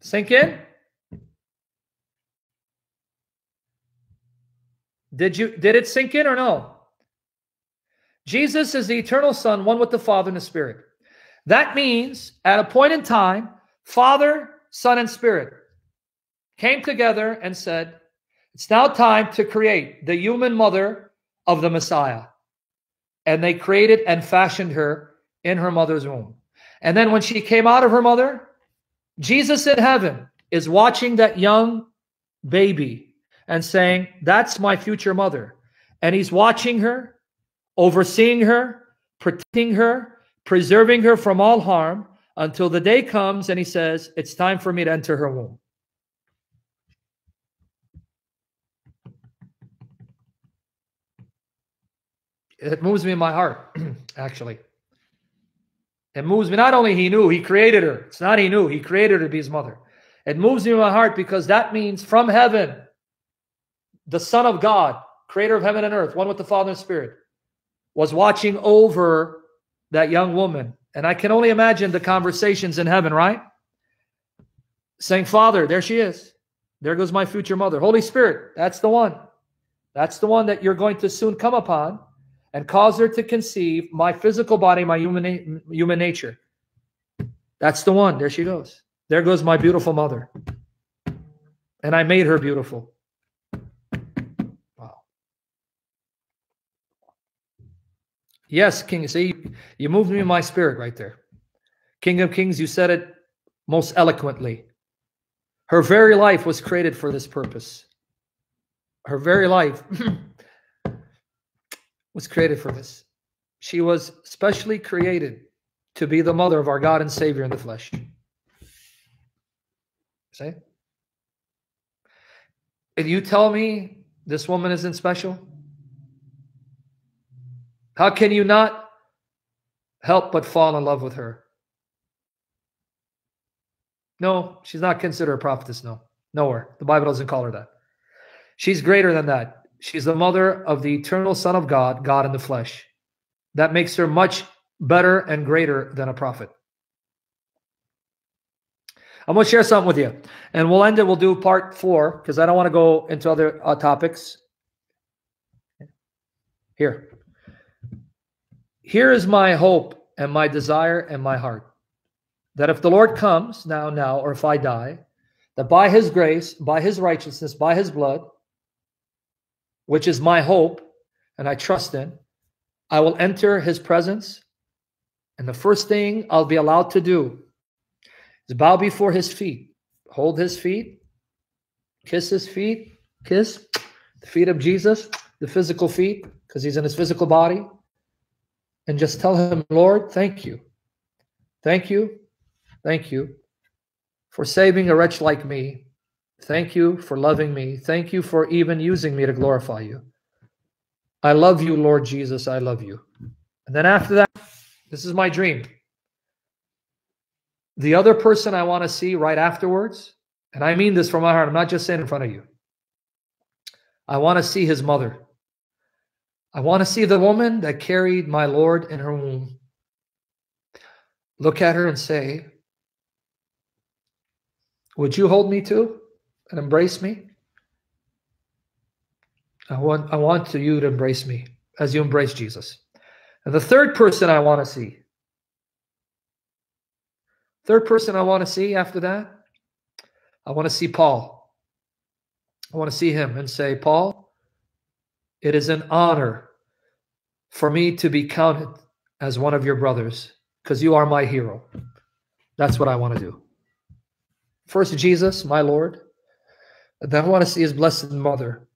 Sink in? Did you did it sink in or no? Jesus is the eternal Son, one with the Father and the Spirit. That means at a point in time, Father, Son, and Spirit came together and said, It's now time to create the human mother of the Messiah. And they created and fashioned her in her mother's womb. And then when she came out of her mother, Jesus in heaven is watching that young baby and saying, That's my future mother. And he's watching her, overseeing her, protecting her, preserving her from all harm until the day comes and he says, It's time for me to enter her womb. It moves me in my heart, actually. It moves me. Not only he knew, he created her. It's not he knew, he created her to be his mother. It moves me in my heart because that means from heaven, the Son of God, creator of heaven and earth, one with the Father and Spirit, was watching over that young woman. And I can only imagine the conversations in heaven, right? Saying, Father, there she is. There goes my future mother. Holy Spirit, that's the one. That's the one that you're going to soon come upon and cause her to conceive my physical body, my human, human nature. That's the one. There she goes. There goes my beautiful mother. And I made her beautiful. Wow. Yes, King. See, you moved me in my spirit right there. King of Kings, you said it most eloquently. Her very life was created for this purpose. Her very life was created for this. She was specially created to be the mother of our God and Savior in the flesh. See? And you tell me this woman isn't special? How can you not help but fall in love with her? No, she's not considered a prophetess, no. Nowhere. The Bible doesn't call her that. She's greater than that. She's the mother of the eternal Son of God, God in the flesh. That makes her much better and greater than a prophet. I'm going to share something with you. And we'll end it. We'll do part four because I don't want to go into other uh, topics. Here. Here is my hope and my desire and my heart that if the Lord comes now, now, or if I die, that by his grace, by his righteousness, by his blood, which is my hope and I trust in, I will enter his presence. And the first thing I'll be allowed to do is bow before his feet, hold his feet, kiss his feet, kiss the feet of Jesus, the physical feet, because he's in his physical body, and just tell him, Lord, thank you. Thank you. Thank you for saving a wretch like me Thank you for loving me. Thank you for even using me to glorify you. I love you, Lord Jesus. I love you. And then after that, this is my dream. The other person I want to see right afterwards, and I mean this from my heart, I'm not just saying in front of you. I want to see his mother. I want to see the woman that carried my Lord in her womb. Look at her and say, Would you hold me too? And embrace me? I want I want you to embrace me as you embrace Jesus. And the third person I want to see. Third person I want to see after that, I want to see Paul. I want to see him and say, Paul, it is an honor for me to be counted as one of your brothers because you are my hero. That's what I want to do. First, Jesus, my Lord. Then I want to see his blessed mother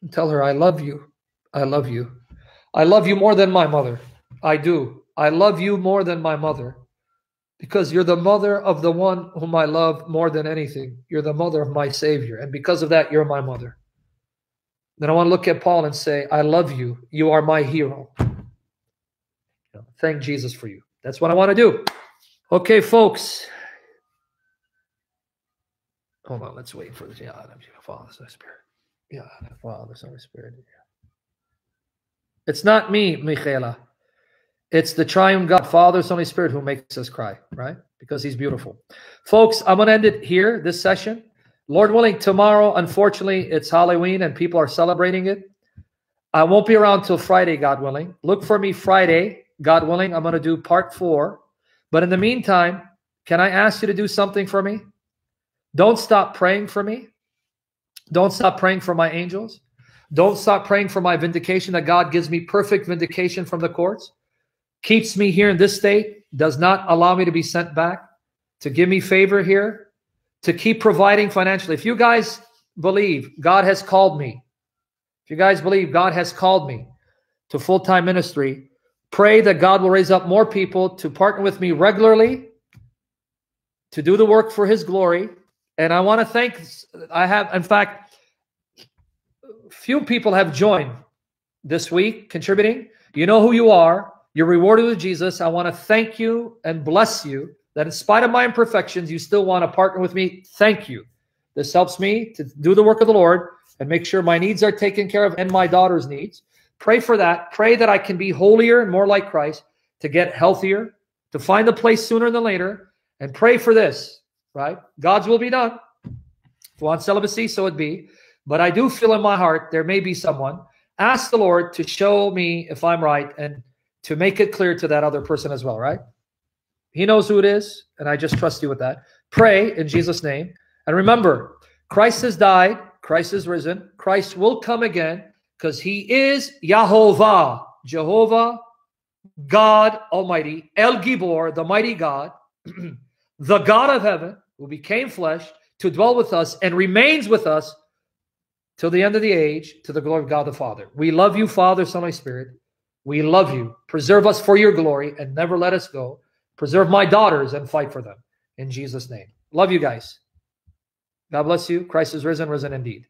and tell her, I love you. I love you. I love you more than my mother. I do. I love you more than my mother because you're the mother of the one whom I love more than anything. You're the mother of my Savior. And because of that, you're my mother. Then I want to look at Paul and say, I love you. You are my hero. Thank Jesus for you. That's what I want to do. Okay, folks. Oh. Hold on, let's wait for the yeah, Father, Son, Spirit. Yeah, Father, Son, Spirit. It's not me, Michaela. It's the triune God, Father, Holy Spirit, who makes us cry, right? Because He's beautiful. Folks, I'm going to end it here, this session. Lord willing, tomorrow, unfortunately, it's Halloween and people are celebrating it. I won't be around till Friday, God willing. Look for me Friday, God willing. I'm going to do part four. But in the meantime, can I ask you to do something for me? Don't stop praying for me. Don't stop praying for my angels. Don't stop praying for my vindication, that God gives me perfect vindication from the courts, keeps me here in this state, does not allow me to be sent back, to give me favor here, to keep providing financially. If you guys believe God has called me, if you guys believe God has called me to full time ministry, pray that God will raise up more people to partner with me regularly to do the work for His glory. And I want to thank, I have, in fact, few people have joined this week contributing. You know who you are. You're rewarded with Jesus. I want to thank you and bless you that in spite of my imperfections, you still want to partner with me. Thank you. This helps me to do the work of the Lord and make sure my needs are taken care of and my daughter's needs. Pray for that. Pray that I can be holier and more like Christ, to get healthier, to find the place sooner than later, and pray for this, right? God's will be done. If you want celibacy, so it be. But I do feel in my heart there may be someone. Ask the Lord to show me if I'm right and to make it clear to that other person as well, right? He knows who it is, and I just trust you with that. Pray in Jesus' name. And remember, Christ has died, Christ is risen, Christ will come again because he is Yahovah, Jehovah, God Almighty, El Gibor, the mighty God, the God of heaven, who became flesh to dwell with us and remains with us till the end of the age, to the glory of God the Father. We love you, Father, Son, and Spirit. We love you. Preserve us for your glory and never let us go. Preserve my daughters and fight for them. In Jesus' name. Love you guys. God bless you. Christ is risen, risen indeed.